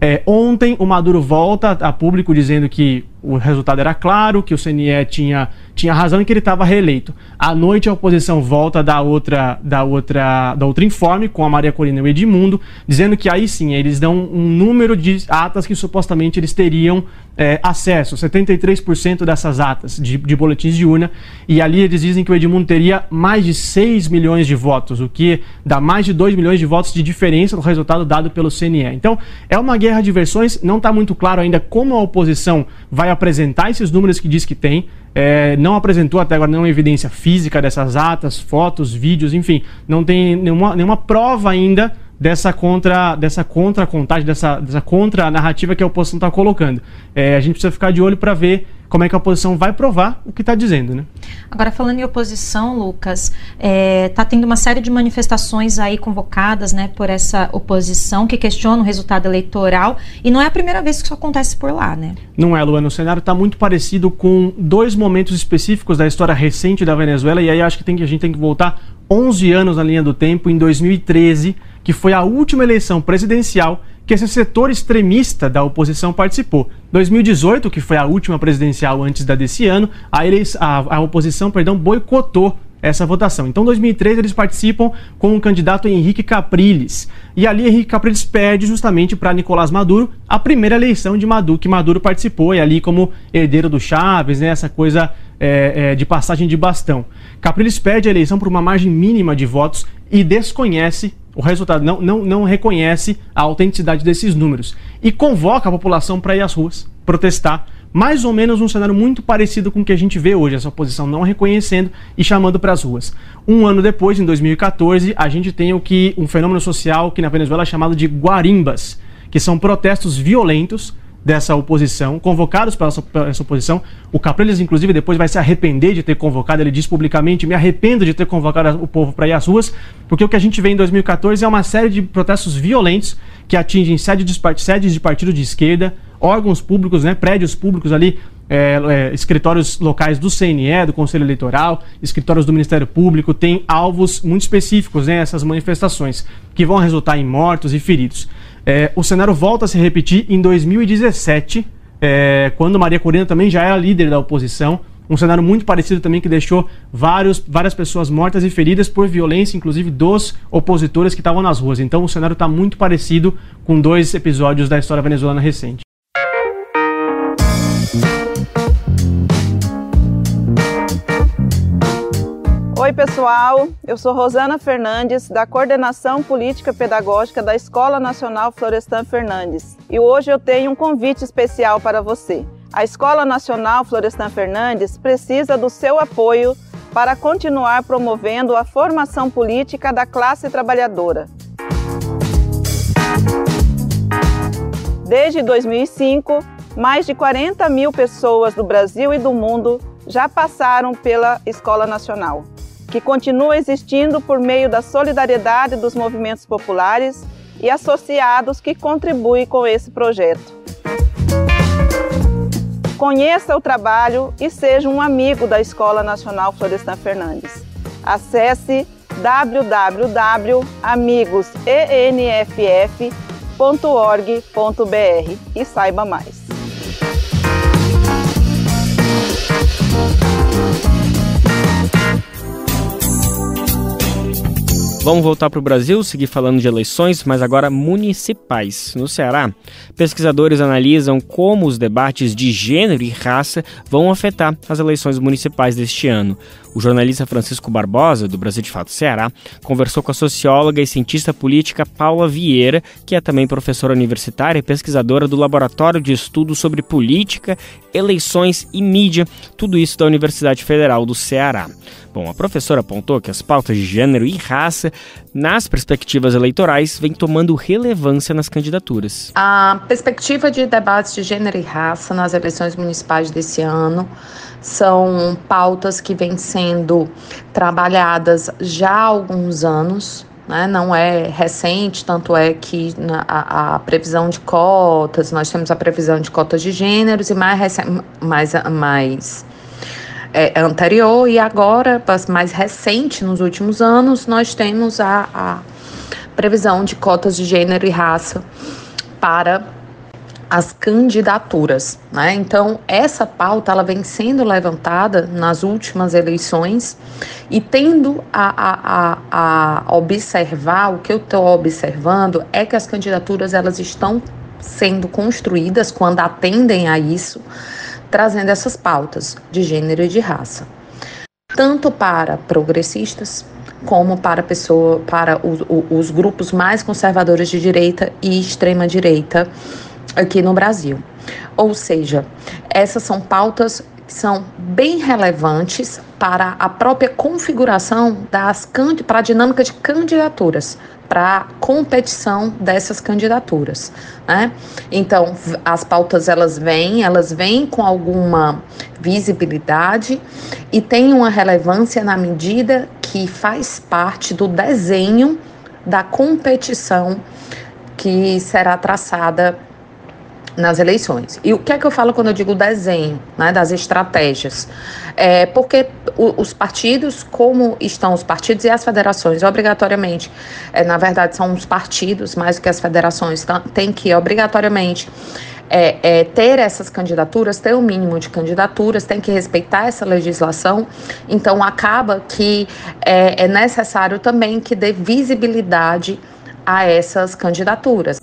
É, ontem o Maduro volta a público dizendo que o resultado era claro, que o CNE tinha, tinha razão e que ele estava reeleito. À noite a oposição volta da outra, da outra, da outra informe com a Maria Corina e o Edmundo, dizendo que aí sim eles dão um número de atas que supostamente eles teriam é, acesso, 73% dessas atas de, de boletins de urna, e ali eles dizem que o Edmundo teria mais de 6 milhões de votos, o que dá mais de 2 milhões de votos de diferença do resultado dado pelo CNE. Então é uma guerra de versões, não está muito claro ainda como a oposição vai apresentar esses números que diz que tem. É, não apresentou até agora nenhuma evidência física dessas atas, fotos, vídeos, enfim, não tem nenhuma, nenhuma prova ainda dessa contra dessa contra contagem dessa, dessa contra narrativa que a oposição está colocando. É, a gente precisa ficar de olho para ver como é que a oposição vai provar o que está dizendo, né? Agora falando em oposição, Lucas, está é, tá tendo uma série de manifestações aí convocadas, né, por essa oposição que questiona o resultado eleitoral e não é a primeira vez que isso acontece por lá, né? Não é, Luana. O cenário está muito parecido com dois momentos específicos da história recente da Venezuela e aí acho que, tem, a gente tem que voltar 11 anos na linha do tempo, em 2013 que foi a última eleição presidencial que esse setor extremista da oposição participou. 2018, que foi a última presidencial antes da desse ano, a, a, a oposição perdão, boicotou essa votação. Então, em 2013, eles participam com o candidato Henrique Capriles. E ali, Henrique Capriles perde justamente para Nicolás Maduro a primeira eleição de Maduro, que Maduro participou, e ali como herdeiro do Chaves, né, essa coisa é, é, de passagem de bastão. Capriles perde a eleição por uma margem mínima de votos e desconhece o resultado, não, não, não reconhece a autenticidade desses números e convoca a população para ir às ruas protestar. Mais ou menos um cenário muito parecido com o que a gente vê hoje, essa oposição não reconhecendo e chamando para as ruas. Um ano depois, em 2014, a gente tem o que um fenômeno social que na Venezuela é chamado de guarimbas, que são protestos violentos dessa oposição, convocados para essa, oposição. O Capriles, inclusive, depois vai se arrepender de ter convocado. Ele diz publicamente: me arrependo de ter convocado o povo para ir às ruas, porque o que a gente vê em 2014 é uma série de protestos violentos que atingem sedes de, partido de esquerda, órgãos públicos, né, prédios públicos ali, é, é, escritórios locais do CNE, do Conselho Eleitoral, escritórios do Ministério Público, tem alvos muito específicos, né, essas manifestações, que vão resultar em mortos e feridos. É, o cenário volta a se repetir em 2017, é, quando Maria Corina também já era líder da oposição. Um cenário muito parecido também que deixou vários, várias pessoas mortas e feridas por violência, inclusive dos opositores que estavam nas ruas. Então o cenário está muito parecido com dois episódios da história venezuelana recente. Oi, pessoal. Eu sou Rosana Fernandes, da Coordenação Política Pedagógica da Escola Nacional Florestan Fernandes. E hoje eu tenho um convite especial para você. A Escola Nacional Florestan Fernandes precisa do seu apoio para continuar promovendo a formação política da classe trabalhadora. Desde 2005, mais de 40 mil pessoas do Brasil e do mundo já passaram pela Escola Nacional que continua existindo por meio da solidariedade dos movimentos populares e associados que contribuem com esse projeto. Conheça o trabalho e seja um amigo da Escola Nacional Florestan Fernandes. Acesse www.amigosenff.org.br e saiba mais. Vamos voltar para o Brasil, seguir falando de eleições, mas agora municipais. No Ceará, pesquisadores analisam como os debates de gênero e raça vão afetar as eleições municipais deste ano. O jornalista Francisco Barbosa, do Brasil de Fato Ceará, conversou com a socióloga e cientista política Paula Vieira, que é também professora universitária e pesquisadora do Laboratório de Estudos sobre Política, Eleições e Mídia, tudo isso da Universidade Federal do Ceará. Bom, a professora apontou que as pautas de gênero e raça, nas perspectivas eleitorais, vêm tomando relevância nas candidaturas. A perspectiva de debates de gênero e raça nas eleições municipais desse ano são pautas que vêm sendo trabalhadas já há alguns anos né, não é recente, tanto é que a, a, previsão de cotas, nós temos a previsão de cotas de gêneros e mais, mais, mais é, anterior, e agora, mais recente, nos últimos anos, nós temos a, a previsão de cotas de gênero e raça para as candidaturas, né? Então essa pauta ela vem sendo levantada nas últimas eleições e tendo a, a, a observar o que eu estou observando é que as candidaturas elas estão sendo construídas quando atendem a isso, trazendo essas pautas de gênero e de raça, tanto para progressistas como para pessoa, para os grupos mais conservadores de direita e extrema direita aqui no Brasil. Ou seja, essas são pautas que são bem relevantes para a própria configuração das para a dinâmica de candidaturas, para a competição dessas candidaturas, né? Então, as pautas elas vêm, elas vêm com alguma visibilidade e têm uma relevância na medida que faz parte do desenho da competição que será traçada nas eleições. E o que é que eu falo quando eu digo desenho, né, das estratégias? É porque os partidos, como estão os partidos e as federações, obrigatoriamente, é, na verdade são os partidos mais do que as federações, tá, tem que obrigatoriamente é, é, ter essas candidaturas, ter o um mínimo de candidaturas, tem que respeitar essa legislação. Então, acaba que é, é necessário também que dê visibilidade a essas candidaturas.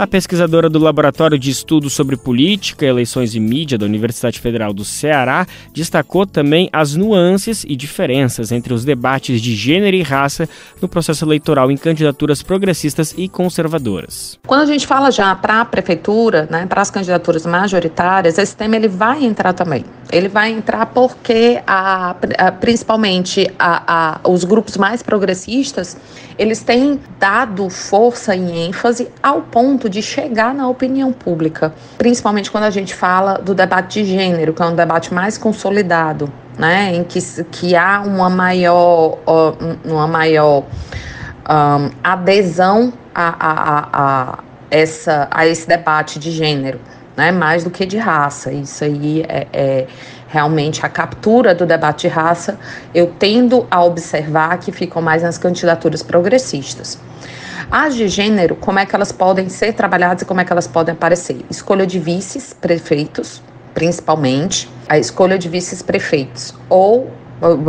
A pesquisadora do Laboratório de Estudos sobre Política, Eleições e Mídia da Universidade Federal do Ceará destacou também as nuances e diferenças entre os debates de gênero e raça no processo eleitoral em candidaturas progressistas e conservadoras. Quando a gente fala já para a prefeitura, né, para as candidaturas majoritárias, esse tema ele vai entrar também. Ele vai entrar porque, a, a, principalmente, a, os grupos mais progressistas, eles têm dado força e ênfase ao ponto de chegar na opinião pública, principalmente quando a gente fala do debate de gênero, que é um debate mais consolidado, né, em que, que há uma maior, uma maior um, adesão a, a, a, essa, a esse debate de gênero, né, mais do que de raça. Isso aí é, é realmente a captura do debate de raça, eu tendo a observar que ficam mais nas candidaturas progressistas. As de gênero, como é que elas podem ser trabalhadas e como é que elas podem aparecer? Escolha de vices prefeitos, principalmente, a escolha de vices prefeitos ou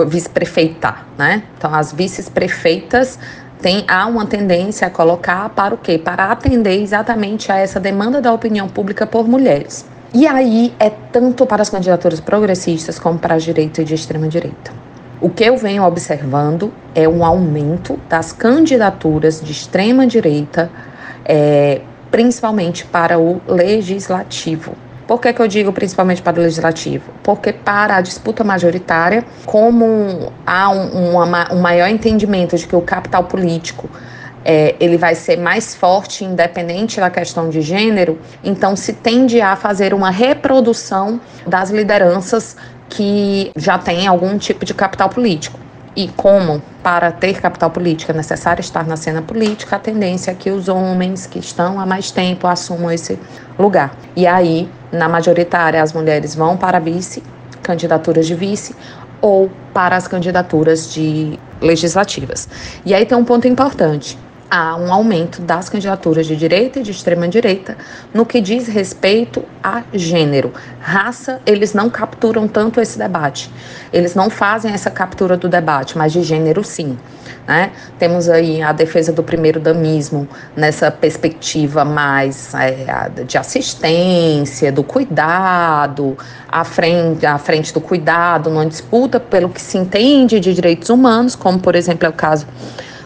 vice-prefeita, né? Então, as vices-prefeitas tem, há uma tendência a colocar para o quê? Para atender exatamente a essa demanda da opinião pública por mulheres. E aí é tanto para as candidaturas progressistas como para a direita e de extrema direita. O que eu venho observando é um aumento das candidaturas de extrema direita, é, principalmente para o legislativo. Por que, que eu digo principalmente para o legislativo? Porque para a disputa majoritária, como há um, um maior entendimento de que o capital político é, ele vai ser mais forte, independente da questão de gênero, então se tende a fazer uma reprodução das lideranças que já tem algum tipo de capital político. E como para ter capital político é necessário estar na cena política, a tendência é que os homens que estão há mais tempo assumam esse lugar. E aí, na majoritária, as mulheres vão para vice, candidaturas de vice, ou para as candidaturas de legislativas. E aí tem um ponto importante há um aumento das candidaturas de direita e de extrema direita no que diz respeito a gênero. Raça, eles não capturam tanto esse debate. Eles não fazem essa captura do debate, mas de gênero sim. Né? Temos aí a defesa do primeiro damismo nessa perspectiva mais é, de assistência, do cuidado, à frente, à frente do cuidado, numa disputa pelo que se entende de direitos humanos, como por exemplo é o caso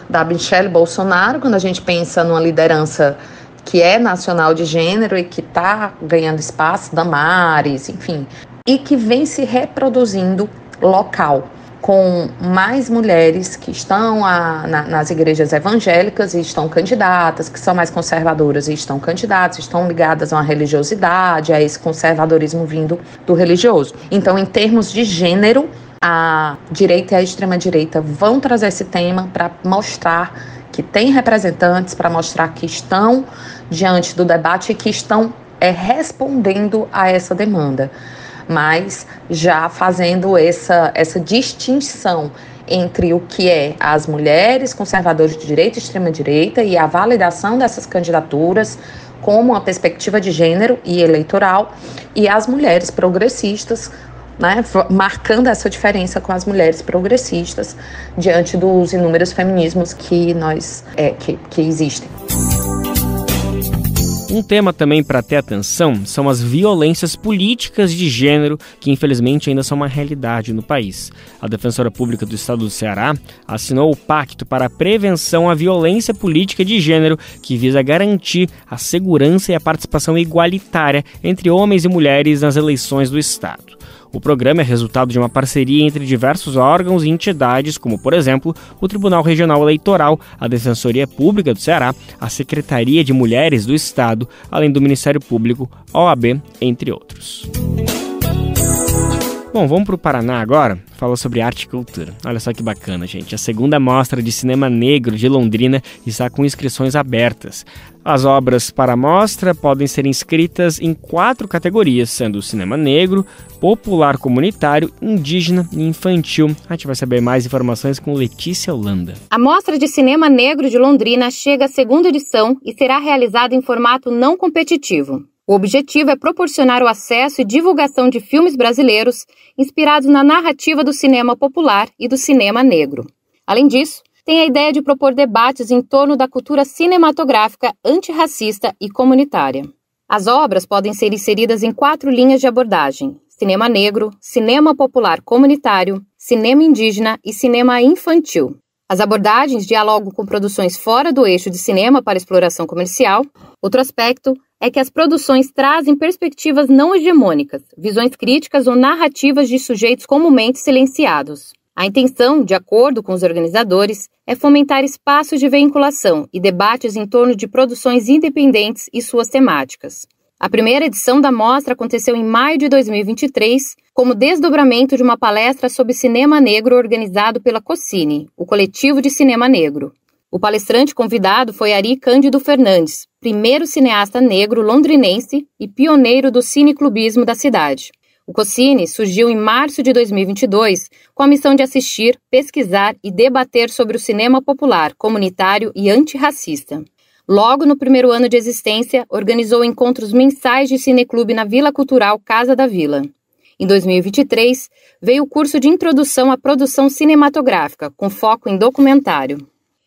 da Michelle Bolsonaro, quando a gente pensa numa liderança que é nacional de gênero e que está ganhando espaço, Damares, enfim, e que vem se reproduzindo local, com mais mulheres que estão a, na, nas igrejas evangélicas e estão candidatas, que são mais conservadoras e estão candidatas, estão ligadas a uma religiosidade, a esse conservadorismo vindo do religioso. Então, em termos de gênero, a direita e a extrema-direita vão trazer esse tema para mostrar que tem representantes, para mostrar que estão diante do debate e que estão é, respondendo a essa demanda, mas já fazendo essa, essa distinção entre o que é as mulheres conservadoras de direita e extrema-direita e a validação dessas candidaturas como uma perspectiva de gênero e eleitoral e as mulheres progressistas né, marcando essa diferença com as mulheres progressistas diante dos inúmeros feminismos que nós é, que, que existem. Um tema também para ter atenção são as violências políticas de gênero, que infelizmente ainda são uma realidade no país. A Defensora Pública do Estado do Ceará assinou o Pacto para a Prevenção à Violência Política de Gênero, que visa garantir a segurança e a participação igualitária entre homens e mulheres nas eleições do Estado. O programa é resultado de uma parceria entre diversos órgãos e entidades, como, por exemplo, o Tribunal Regional Eleitoral, a Defensoria Pública do Ceará, a Secretaria de Mulheres do Estado, além do Ministério Público, OAB, entre outros. Bom, vamos para o Paraná agora. Fala sobre arte e cultura. Olha só que bacana, gente. A segunda mostra de cinema negro de Londrina está com inscrições abertas. As obras para a mostra podem ser inscritas em quatro categorias, sendo cinema negro, popular comunitário, indígena e infantil. A gente vai saber mais informações com Letícia Holanda. A Mostra de Cinema Negro de Londrina chega à segunda edição e será realizada em formato não competitivo. O objetivo é proporcionar o acesso e divulgação de filmes brasileiros inspirados na narrativa do cinema popular e do cinema negro. Além disso, tem a ideia de propor debates em torno da cultura cinematográfica antirracista e comunitária. As obras podem ser inseridas em quatro linhas de abordagem: cinema negro, cinema popular comunitário, cinema indígena e cinema infantil. As abordagens dialogam com produções fora do eixo de cinema para exploração comercial. Outro aspecto é que as produções trazem perspectivas não hegemônicas, visões críticas ou narrativas de sujeitos comumente silenciados. A intenção, de acordo com os organizadores, é fomentar espaços de vinculação e debates em torno de produções independentes e suas temáticas. A primeira edição da mostra aconteceu em maio de 2023, como desdobramento de uma palestra sobre cinema negro organizado pela Cocine, o coletivo de cinema negro. O palestrante convidado foi Ari Cândido Fernandes, primeiro cineasta negro londrinense e pioneiro do cineclubismo da cidade. O Cocine surgiu em março de 2022 com a missão de assistir, pesquisar e debater sobre o cinema popular, comunitário e antirracista. Logo no primeiro ano de existência, organizou encontros mensais de cineclube na Vila Cultural Casa da Vila. Em 2023, veio o curso de Introdução à Produção Cinematográfica, com foco em documentário.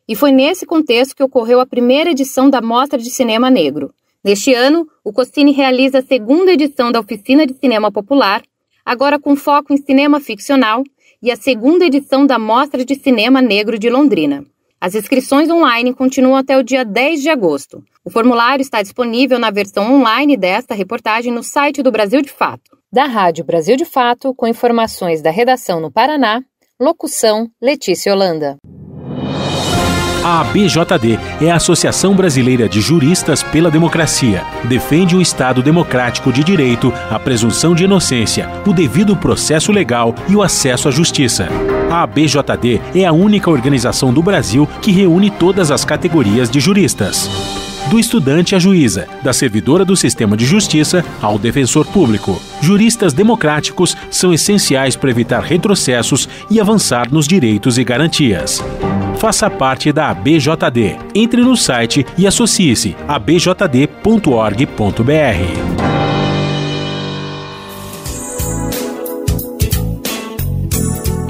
E foi nesse contexto que ocorreu a primeira edição da Mostra de Cinema Negro. Neste ano, o Costine realiza a segunda edição da Oficina de Cinema Popular, agora com foco em cinema ficcional, e a segunda edição da Mostra de Cinema Negro de Londrina. As inscrições online continuam até o dia 10 de agosto. O formulário está disponível na versão online desta reportagem no site do Brasil de Fato. Da Rádio Brasil de Fato, com informações da redação no Paraná, locução Letícia Holanda. A ABJD é a Associação Brasileira de Juristas pela Democracia. Defende o Estado democrático de direito, a presunção de inocência, o devido processo legal e o acesso à justiça. A ABJD é a única organização do Brasil que reúne todas as categorias de juristas do estudante à juíza, da servidora do sistema de justiça ao defensor público. Juristas democráticos são essenciais para evitar retrocessos e avançar nos direitos e garantias. Faça parte da ABJD. Entre no site e associe-se a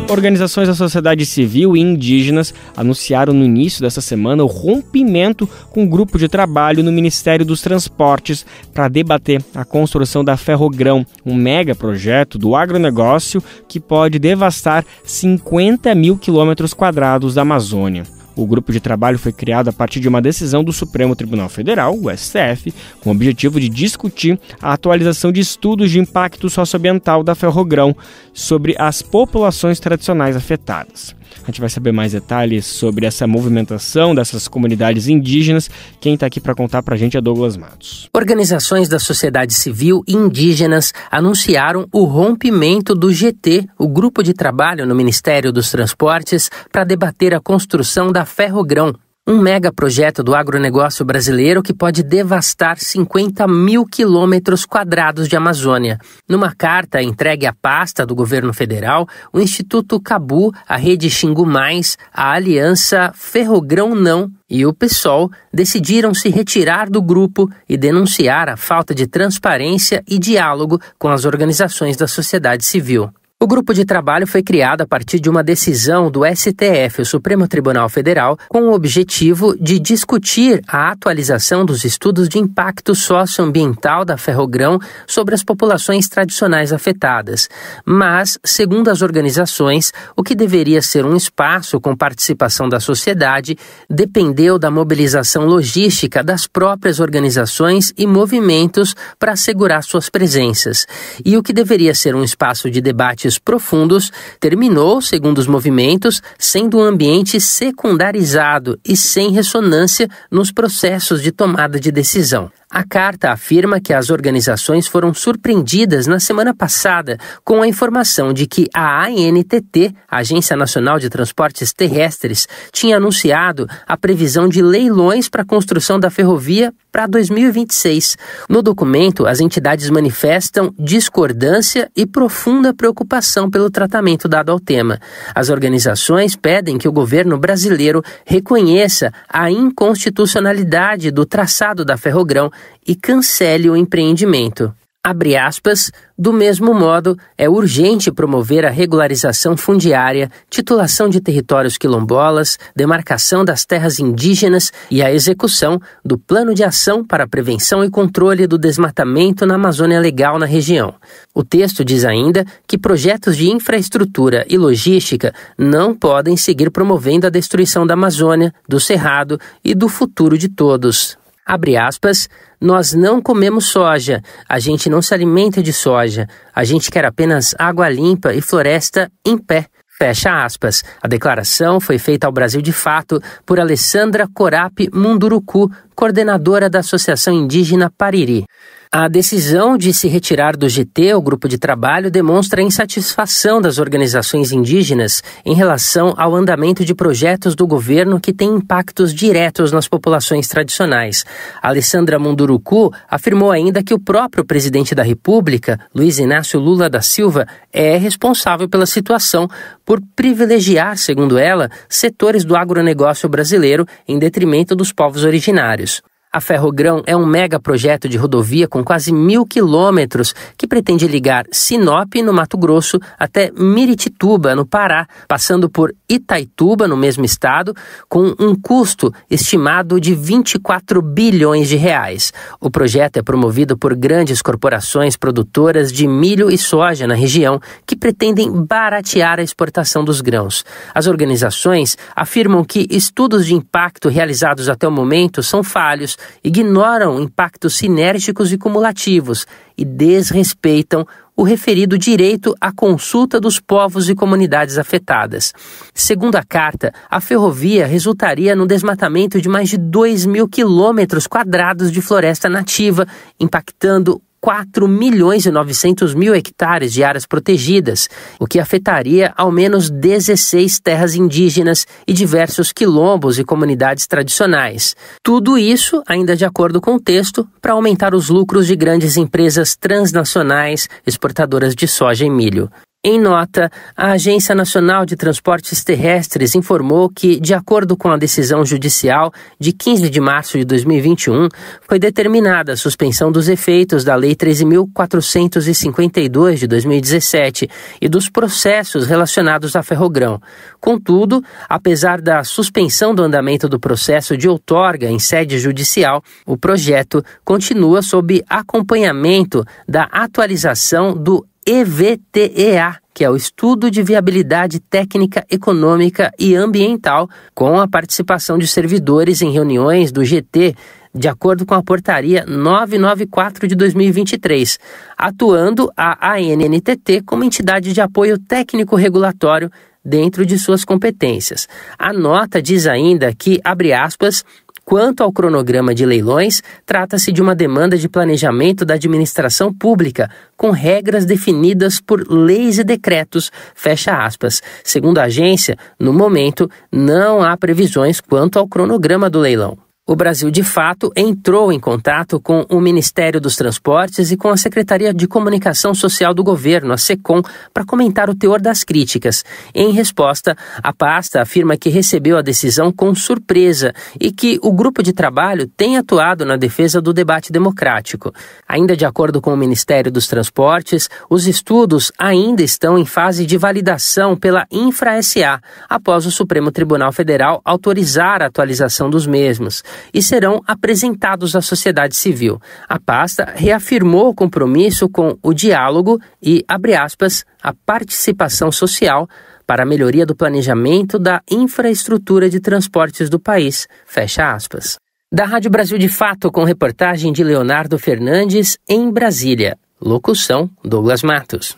Organizações da sociedade civil e indígenas anunciaram no início dessa semana o rompimento com um grupo de trabalho no Ministério dos Transportes para debater a construção da Ferrogrão, um mega projeto do agronegócio que pode devastar 50 mil quilômetros quadrados da Amazônia. O grupo de trabalho foi criado a partir de uma decisão do Supremo Tribunal Federal, o STF, com o objetivo de discutir a atualização de estudos de impacto socioambiental da Ferrogrão sobre as populações tradicionais afetadas. A gente vai saber mais detalhes sobre essa movimentação dessas comunidades indígenas. Quem está aqui para contar para a gente é Douglas Matos. Organizações da sociedade civil e indígenas anunciaram o rompimento do GT, o grupo de trabalho no Ministério dos Transportes, para debater a construção da Ferrogrão, um megaprojeto do agronegócio brasileiro que pode devastar 50 mil quilômetros quadrados de Amazônia. Numa carta entregue à pasta do governo federal, o Instituto Cabu, a Rede Xingu Mais, a Aliança Ferrogrão Não e o PSOL decidiram se retirar do grupo e denunciar a falta de transparência e diálogo com as organizações da sociedade civil. O grupo de trabalho foi criado a partir de uma decisão do STF, o Supremo Tribunal Federal, com o objetivo de discutir a atualização dos estudos de impacto socioambiental da ferrogrão sobre as populações tradicionais afetadas. Mas, segundo as organizações, o que deveria ser um espaço com participação da sociedade dependeu da mobilização logística das próprias organizações e movimentos para assegurar suas presenças. E o que deveria ser um espaço de debate profundos, terminou, segundo os movimentos, sendo um ambiente secundarizado e sem ressonância nos processos de tomada de decisão. A carta afirma que as organizações foram surpreendidas na semana passada com a informação de que a ANTT, Agência Nacional de Transportes Terrestres, tinha anunciado a previsão de leilões para a construção da ferrovia para 2026. No documento, as entidades manifestam discordância e profunda preocupação pelo tratamento dado ao tema. As organizações pedem que o governo brasileiro reconheça a inconstitucionalidade do traçado da Ferrogrão e cancele o empreendimento. Abre aspas, do mesmo modo, é urgente promover a regularização fundiária, titulação de territórios quilombolas, demarcação das terras indígenas e a execução do Plano de Ação para a Prevenção e Controle do Desmatamento na Amazônia Legal na região. O texto diz ainda que projetos de infraestrutura e logística não podem seguir promovendo a destruição da Amazônia, do Cerrado e do futuro de todos. Abre aspas, nós não comemos soja, a gente não se alimenta de soja, a gente quer apenas água limpa e floresta em pé. Fecha aspas. A declaração foi feita ao Brasil de Fato por Alessandra Corap Munduruku, coordenadora da Associação Indígena Pariri. A decisão de se retirar do GT, o grupo de trabalho, demonstra a insatisfação das organizações indígenas em relação ao andamento de projetos do governo que têm impactos diretos nas populações tradicionais. Alessandra Munduruku afirmou ainda que o próprio presidente da República, Luiz Inácio Lula da Silva, é responsável pela situação por privilegiar, segundo ela, setores do agronegócio brasileiro em detrimento dos povos originários. A Ferrogrão é um mega projeto de rodovia com quase mil quilômetros que pretende ligar Sinop, no Mato Grosso, até Miritituba, no Pará, passando por Itaituba, no mesmo estado, com um custo estimado de 24 bilhões de reais. O projeto é promovido por grandes corporações produtoras de milho e soja na região que pretendem baratear a exportação dos grãos. As organizações afirmam que estudos de impacto realizados até o momento são falhos ignoram impactos sinérgicos e cumulativos e desrespeitam o referido direito à consulta dos povos e comunidades afetadas. Segundo a carta, a ferrovia resultaria no desmatamento de mais de 2 mil quilômetros quadrados de floresta nativa, impactando 4 milhões e 900 mil hectares de áreas protegidas, o que afetaria ao menos 16 terras indígenas e diversos quilombos e comunidades tradicionais. Tudo isso, ainda de acordo com o texto, para aumentar os lucros de grandes empresas transnacionais exportadoras de soja e milho. Em nota, a Agência Nacional de Transportes Terrestres informou que, de acordo com a decisão judicial de 15 de março de 2021, foi determinada a suspensão dos efeitos da Lei 13.452 de 2017 e dos processos relacionados à Ferrogrão. Contudo, apesar da suspensão do andamento do processo de outorga em sede judicial, o projeto continua sob acompanhamento da atualização do EVTEA, que é o estudo de viabilidade técnica, econômica e ambiental, com a participação de servidores em reuniões do GT de acordo com a portaria 994 de 2023, atuando a ANNTT como entidade de apoio técnico regulatório dentro de suas competências. A nota diz ainda que, abre aspas, Quanto ao cronograma de leilões, trata-se de uma demanda de planejamento da administração pública, com regras definidas por leis e decretos, fecha aspas. Segundo a agência, no momento, não há previsões quanto ao cronograma do leilão o Brasil de fato entrou em contato com o Ministério dos Transportes e com a Secretaria de Comunicação Social do governo, a SECOM, para comentar o teor das críticas. Em resposta, a pasta afirma que recebeu a decisão com surpresa e que o grupo de trabalho tem atuado na defesa do debate democrático. Ainda de acordo com o Ministério dos Transportes, os estudos ainda estão em fase de validação pela Infra-SA, após o Supremo Tribunal Federal autorizar a atualização dos mesmos e serão apresentados à sociedade civil. A pasta reafirmou o compromisso com o diálogo e, abre aspas, a participação social para a melhoria do planejamento da infraestrutura de transportes do país. Fecha aspas. Da Rádio Brasil de Fato, com reportagem de Leonardo Fernandes, em Brasília. Locução: Douglas Matos.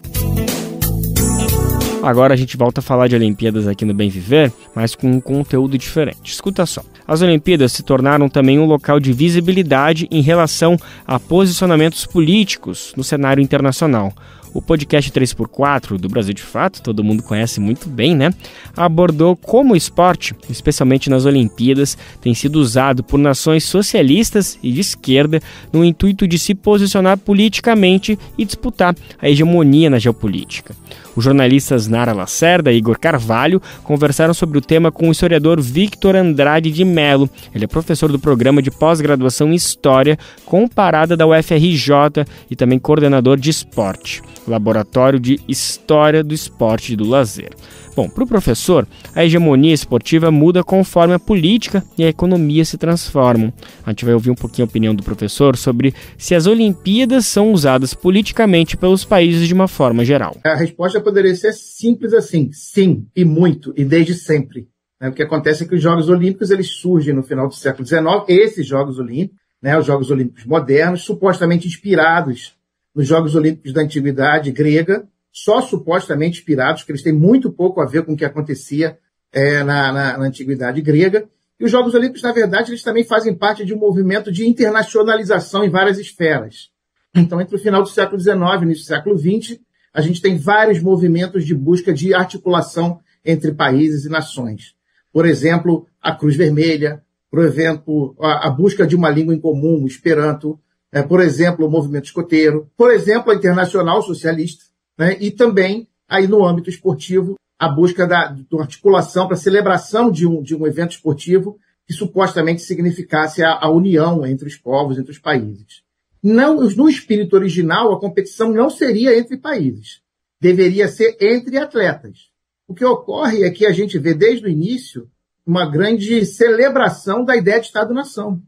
Agora a gente volta a falar de Olimpíadas aqui no Bem Viver, mas com um conteúdo diferente. Escuta só. As Olimpíadas se tornaram também um local de visibilidade em relação a posicionamentos políticos no cenário internacional. O podcast 3x4 do Brasil de Fato, todo mundo conhece muito bem, né? Abordou como o esporte, especialmente nas Olimpíadas, tem sido usado por nações socialistas e de esquerda no intuito de se posicionar politicamente e disputar a hegemonia na geopolítica. Os jornalistas Nara Lacerda e Igor Carvalho conversaram sobre o tema com o historiador Victor Andrade de Mello. Ele é professor do programa de pós-graduação em História comparada da UFRJ e também coordenador de esporte, Laboratório de História do Esporte e do Lazer. Bom, para o professor, a hegemonia esportiva muda conforme a política e a economia se transformam. A gente vai ouvir um pouquinho a opinião do professor sobre se as Olimpíadas são usadas politicamente pelos países de uma forma geral. A resposta poderia ser simples assim: sim, e muito, e desde sempre. Né? O que acontece é que os Jogos Olímpicos eles surgem no final do século XIX, esses Jogos Olímpicos, né, os Jogos Olímpicos modernos, supostamente inspirados nos Jogos Olímpicos da Antiguidade grega, só supostamente inspirados, que eles têm muito pouco a ver com o que acontecia é, na, na, na, antiguidade grega. E os Jogos Olímpicos, na verdade, eles também fazem parte de um movimento de internacionalização em várias esferas. Então, entre o final do século XIX e início do século XX, a gente tem vários movimentos de busca de articulação entre países e nações. Por exemplo, a Cruz Vermelha, por exemplo, a, a busca de uma língua em comum, o Esperanto, é, por exemplo, o movimento escoteiro, por exemplo, a Internacional Socialista, né? e também, aí no âmbito esportivo, a busca da, da articulação para celebração de um, de um evento esportivo que supostamente significasse a, a união entre os povos, entre os países. Não, no espírito original, a competição não seria entre países, deveria ser entre atletas. O que ocorre é que a gente vê desde o início uma grande celebração da ideia de Estado-nação.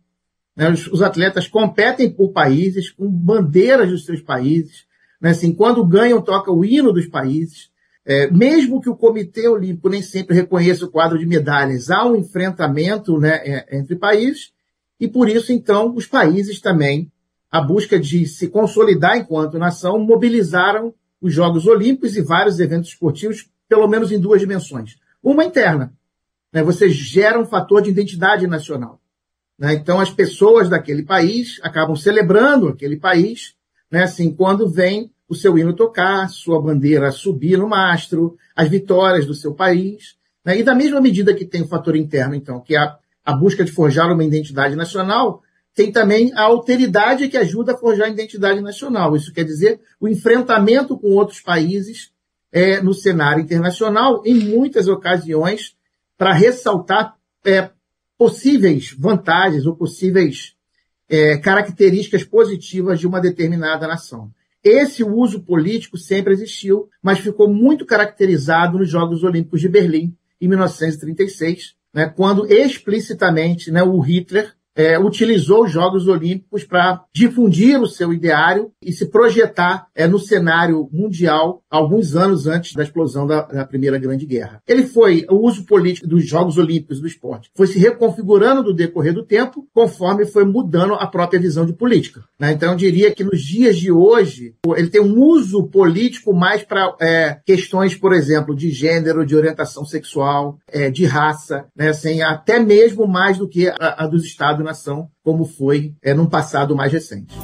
Né? Os, os atletas competem por países, com bandeiras dos seus países, né? Assim, quando ganham, toca o hino dos países. É, mesmo que o Comitê Olímpico nem sempre reconheça o quadro de medalhas, há um enfrentamento né, é, entre países, e por isso, então, os países também, a busca de se consolidar enquanto nação, mobilizaram os Jogos Olímpicos e vários eventos esportivos, pelo menos em duas dimensões. Uma interna, né, você gera um fator de identidade nacional. Né? Então, as pessoas daquele país acabam celebrando aquele país, né, assim, quando vem o seu hino tocar, sua bandeira subir no mastro, as vitórias do seu país. Né? E da mesma medida que tem o fator interno, então, que é a, a busca de forjar uma identidade nacional, tem também a alteridade que ajuda a forjar a identidade nacional. Isso quer dizer o enfrentamento com outros países é, no cenário internacional, em muitas ocasiões, para ressaltar é, possíveis vantagens ou possíveis é, características positivas de uma determinada nação. Esse uso político sempre existiu, mas ficou muito caracterizado nos Jogos Olímpicos de Berlim, em 1936, né, quando explicitamente né, o Hitler é, utilizou os Jogos Olímpicos para difundir o seu ideário e se projetar é, no cenário mundial alguns anos antes da explosão da, da, Primeira Grande Guerra. Ele foi, o uso político dos Jogos Olímpicos do esporte foi se reconfigurando no decorrer do tempo, conforme foi mudando a própria visão de política. Né? Então, eu diria que nos dias de hoje, ele tem um uso político mais para é, questões, por exemplo, de gênero, de orientação sexual, é, de raça, né? assim, até mesmo mais do que a, a dos Estados-nação, como foi é, num passado mais recente.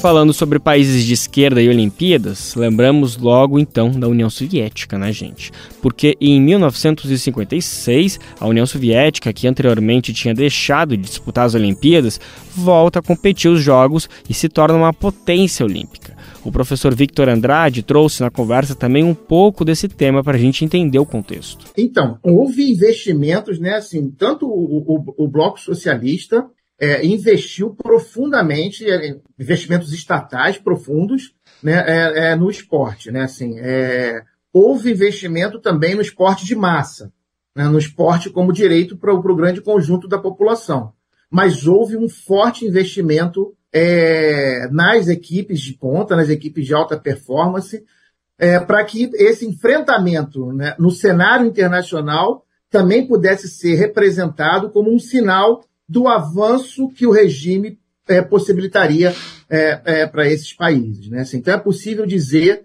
Falando sobre países de esquerda e Olimpíadas, lembramos logo então da União Soviética, né, gente? Porque em 1956, a União Soviética, que anteriormente tinha deixado de disputar as Olimpíadas, volta a competir os Jogos e se torna uma potência olímpica. O professor Victor Andrade trouxe na conversa também um pouco desse tema para a gente entender o contexto. Então, houve investimentos, né, assim, tanto o, o, o Bloco Socialista é, investiu profundamente, é, investimentos estatais profundos né, é, é, no esporte. Né, assim, é, houve investimento também no esporte de massa, né, no esporte como direito para o grande conjunto da população. Mas houve um forte investimento é, nas equipes de ponta, nas equipes de alta performance, para que esse enfrentamento né, no cenário internacional também pudesse ser representado como um sinal do avanço que o regime é, possibilitaria é, é, para esses países. Né? Assim, então é possível dizer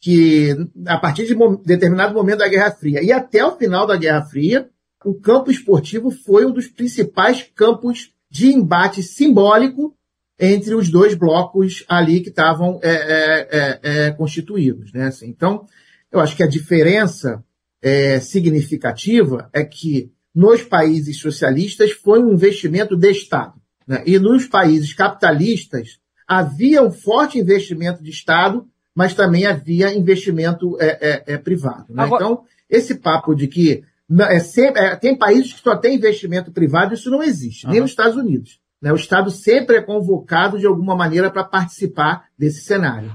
que a partir de determinado momento da Guerra Fria e até o final da Guerra Fria, o campo esportivo foi um dos principais campos de embate simbólico entre os dois blocos ali que estavam é, é, é, é constituídos. Né? Assim, então, eu acho que a diferença é, significativa é que nos países socialistas foi um investimento de Estado. Né? E nos países capitalistas havia um forte investimento de Estado, mas também havia investimento é, privado. Né? Agora... Então, esse papo de que sempre, tem países que só tem investimento privado, isso não existe, uhum. nem nos Estados Unidos. Né? O Estado sempre é convocado de alguma maneira para participar desse cenário.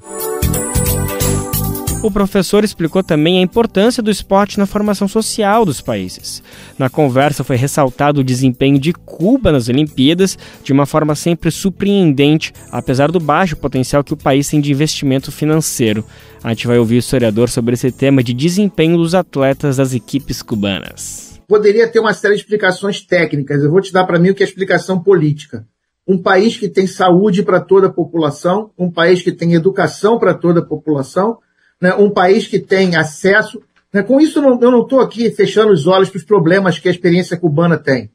O professor explicou também a importância do esporte na formação social dos países. Na conversa foi ressaltado o desempenho de Cuba nas Olimpíadas de uma forma sempre surpreendente, apesar do baixo potencial que o país tem de investimento financeiro. A gente vai ouvir o historiador sobre esse tema de desempenho dos atletas das equipes cubanas. Poderia ter uma série de explicações técnicas, eu vou te dar para mim o que é explicação política um país que tem saúde para toda a população, um país que tem educação para toda a população, né, um país que tem acesso. Né, com isso, eu não estou aqui fechando os olhos para os problemas que a experiência cubana tem.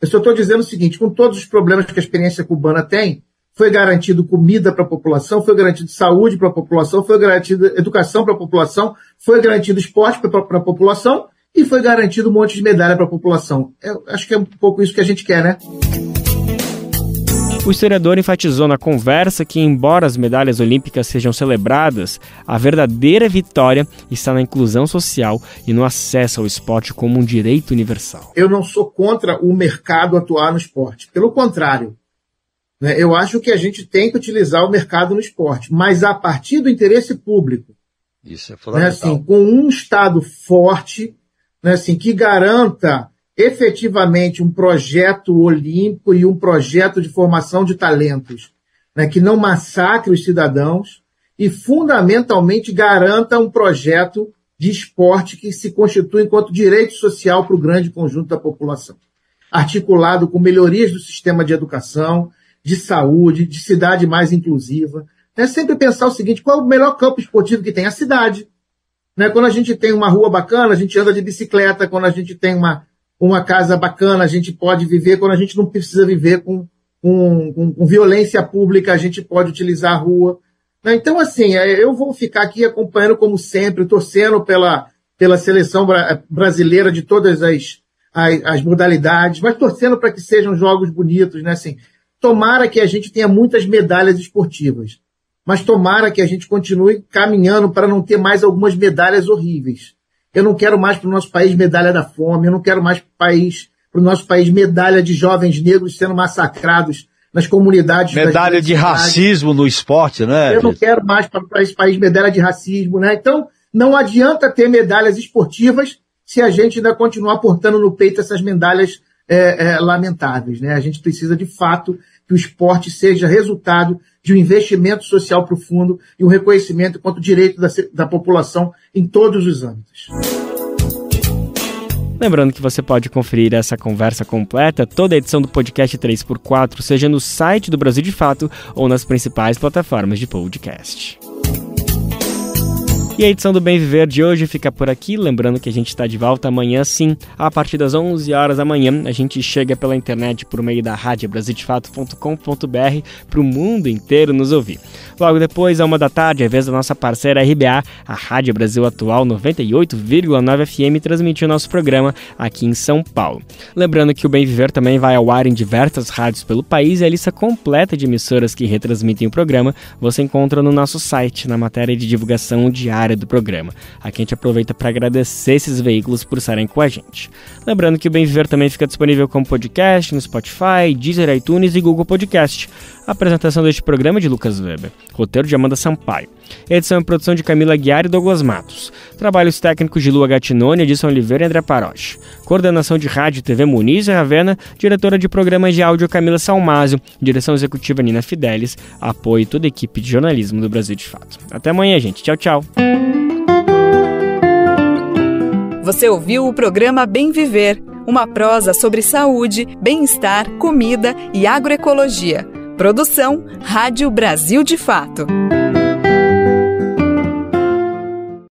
Eu só estou dizendo o seguinte: com todos os problemas que a experiência cubana tem, foi garantido comida para a população, foi garantido saúde para a população, foi garantido educação para a população, foi garantido esporte para a população e foi garantido um monte de medalha para a população. Eu acho que é um pouco isso que a gente quer, né? O historiador enfatizou na conversa que, embora as medalhas olímpicas sejam celebradas, a verdadeira vitória está na inclusão social e no acesso ao esporte como um direito universal. Eu não sou contra o mercado atuar no esporte. Pelo contrário, né, eu acho que a gente tem que utilizar o mercado no esporte, mas a partir do interesse público. Isso é fundamental. Né, assim, com um Estado forte, né, assim, que garanta efetivamente um projeto olímpico e um projeto de formação de talentos, né, que não massacre os cidadãos e, fundamentalmente, garanta um projeto de esporte que se constitui enquanto direito social para o grande conjunto da população, articulado com melhorias do sistema de educação, de saúde, de cidade mais inclusiva. É sempre pensar o seguinte: qual é o melhor campo esportivo que tem? A cidade. Né? Quando a gente tem uma rua bacana, a gente anda de bicicleta, quando a gente tem uma, uma casa bacana, a gente pode viver quando a gente não precisa viver com, com, com, com violência pública, a gente pode utilizar a rua. Né? Então, assim, é, eu vou ficar aqui acompanhando, como sempre, torcendo pela, pela seleção brasileira de todas as, as, as modalidades, mas torcendo para que sejam jogos bonitos, né? Assim, tomara que a gente tenha muitas medalhas esportivas, mas tomara que a gente continue caminhando para não ter mais algumas medalhas horríveis. Eu não quero mais para o nosso país medalha da fome, eu não quero mais para o nosso país medalha de jovens negros sendo massacrados nas comunidades. Medalha de racismo no esporte, né? Eu não quero mais para esse país medalha de racismo, né? Então, não adianta ter medalhas esportivas se a gente ainda continuar portando no peito essas medalhas é, é, lamentáveis. Né? A gente precisa, de fato, que o esporte seja resultado de um investimento social profundo e um reconhecimento quanto direito da, da população em todos os âmbitos. Lembrando que você pode conferir essa conversa completa, toda a edição do podcast 3x4, seja no site do Brasil de Fato ou nas principais plataformas de podcast. E a edição do Bem Viver de hoje fica por aqui. Lembrando que a gente está de volta amanhã, sim, a partir das 11 horas da manhã. A gente chega pela internet por meio da rádio brasildefato.com.br para o mundo inteiro nos ouvir. Logo depois, a uma da tarde, a vez da nossa parceira RBA, a Rádio Brasil Atual 98,9 FM, transmitiu nosso programa aqui em São Paulo. Lembrando que o Bem Viver também vai ao ar em diversas rádios pelo país e a lista completa de emissoras que retransmitem o programa você encontra no nosso site, na matéria de divulgação diária do programa. Aqui a gente aproveita para agradecer esses veículos por estarem com a gente. Lembrando que o Bem Viver também fica disponível como podcast no Spotify, Deezer, iTunes e Google Podcast. A apresentação deste programa é de Lucas Weber, roteiro de Amanda Sampaio. Edição e produção de Camila Guiar e Douglas Matos. Trabalhos técnicos de Lua Gatinone, Edson Oliveira e André Paroche. Coordenação de rádio e TV Muniz e Ravena, diretora de programas de áudio Camila Salmásio, direção executiva Nina Fidelis, apoio toda a equipe de jornalismo do Brasil de Fato. Até amanhã, gente. Tchau, tchau. Você ouviu o programa Bem Viver, uma prosa sobre saúde, bem-estar, comida e agroecologia. Produção Rádio Brasil de Fato.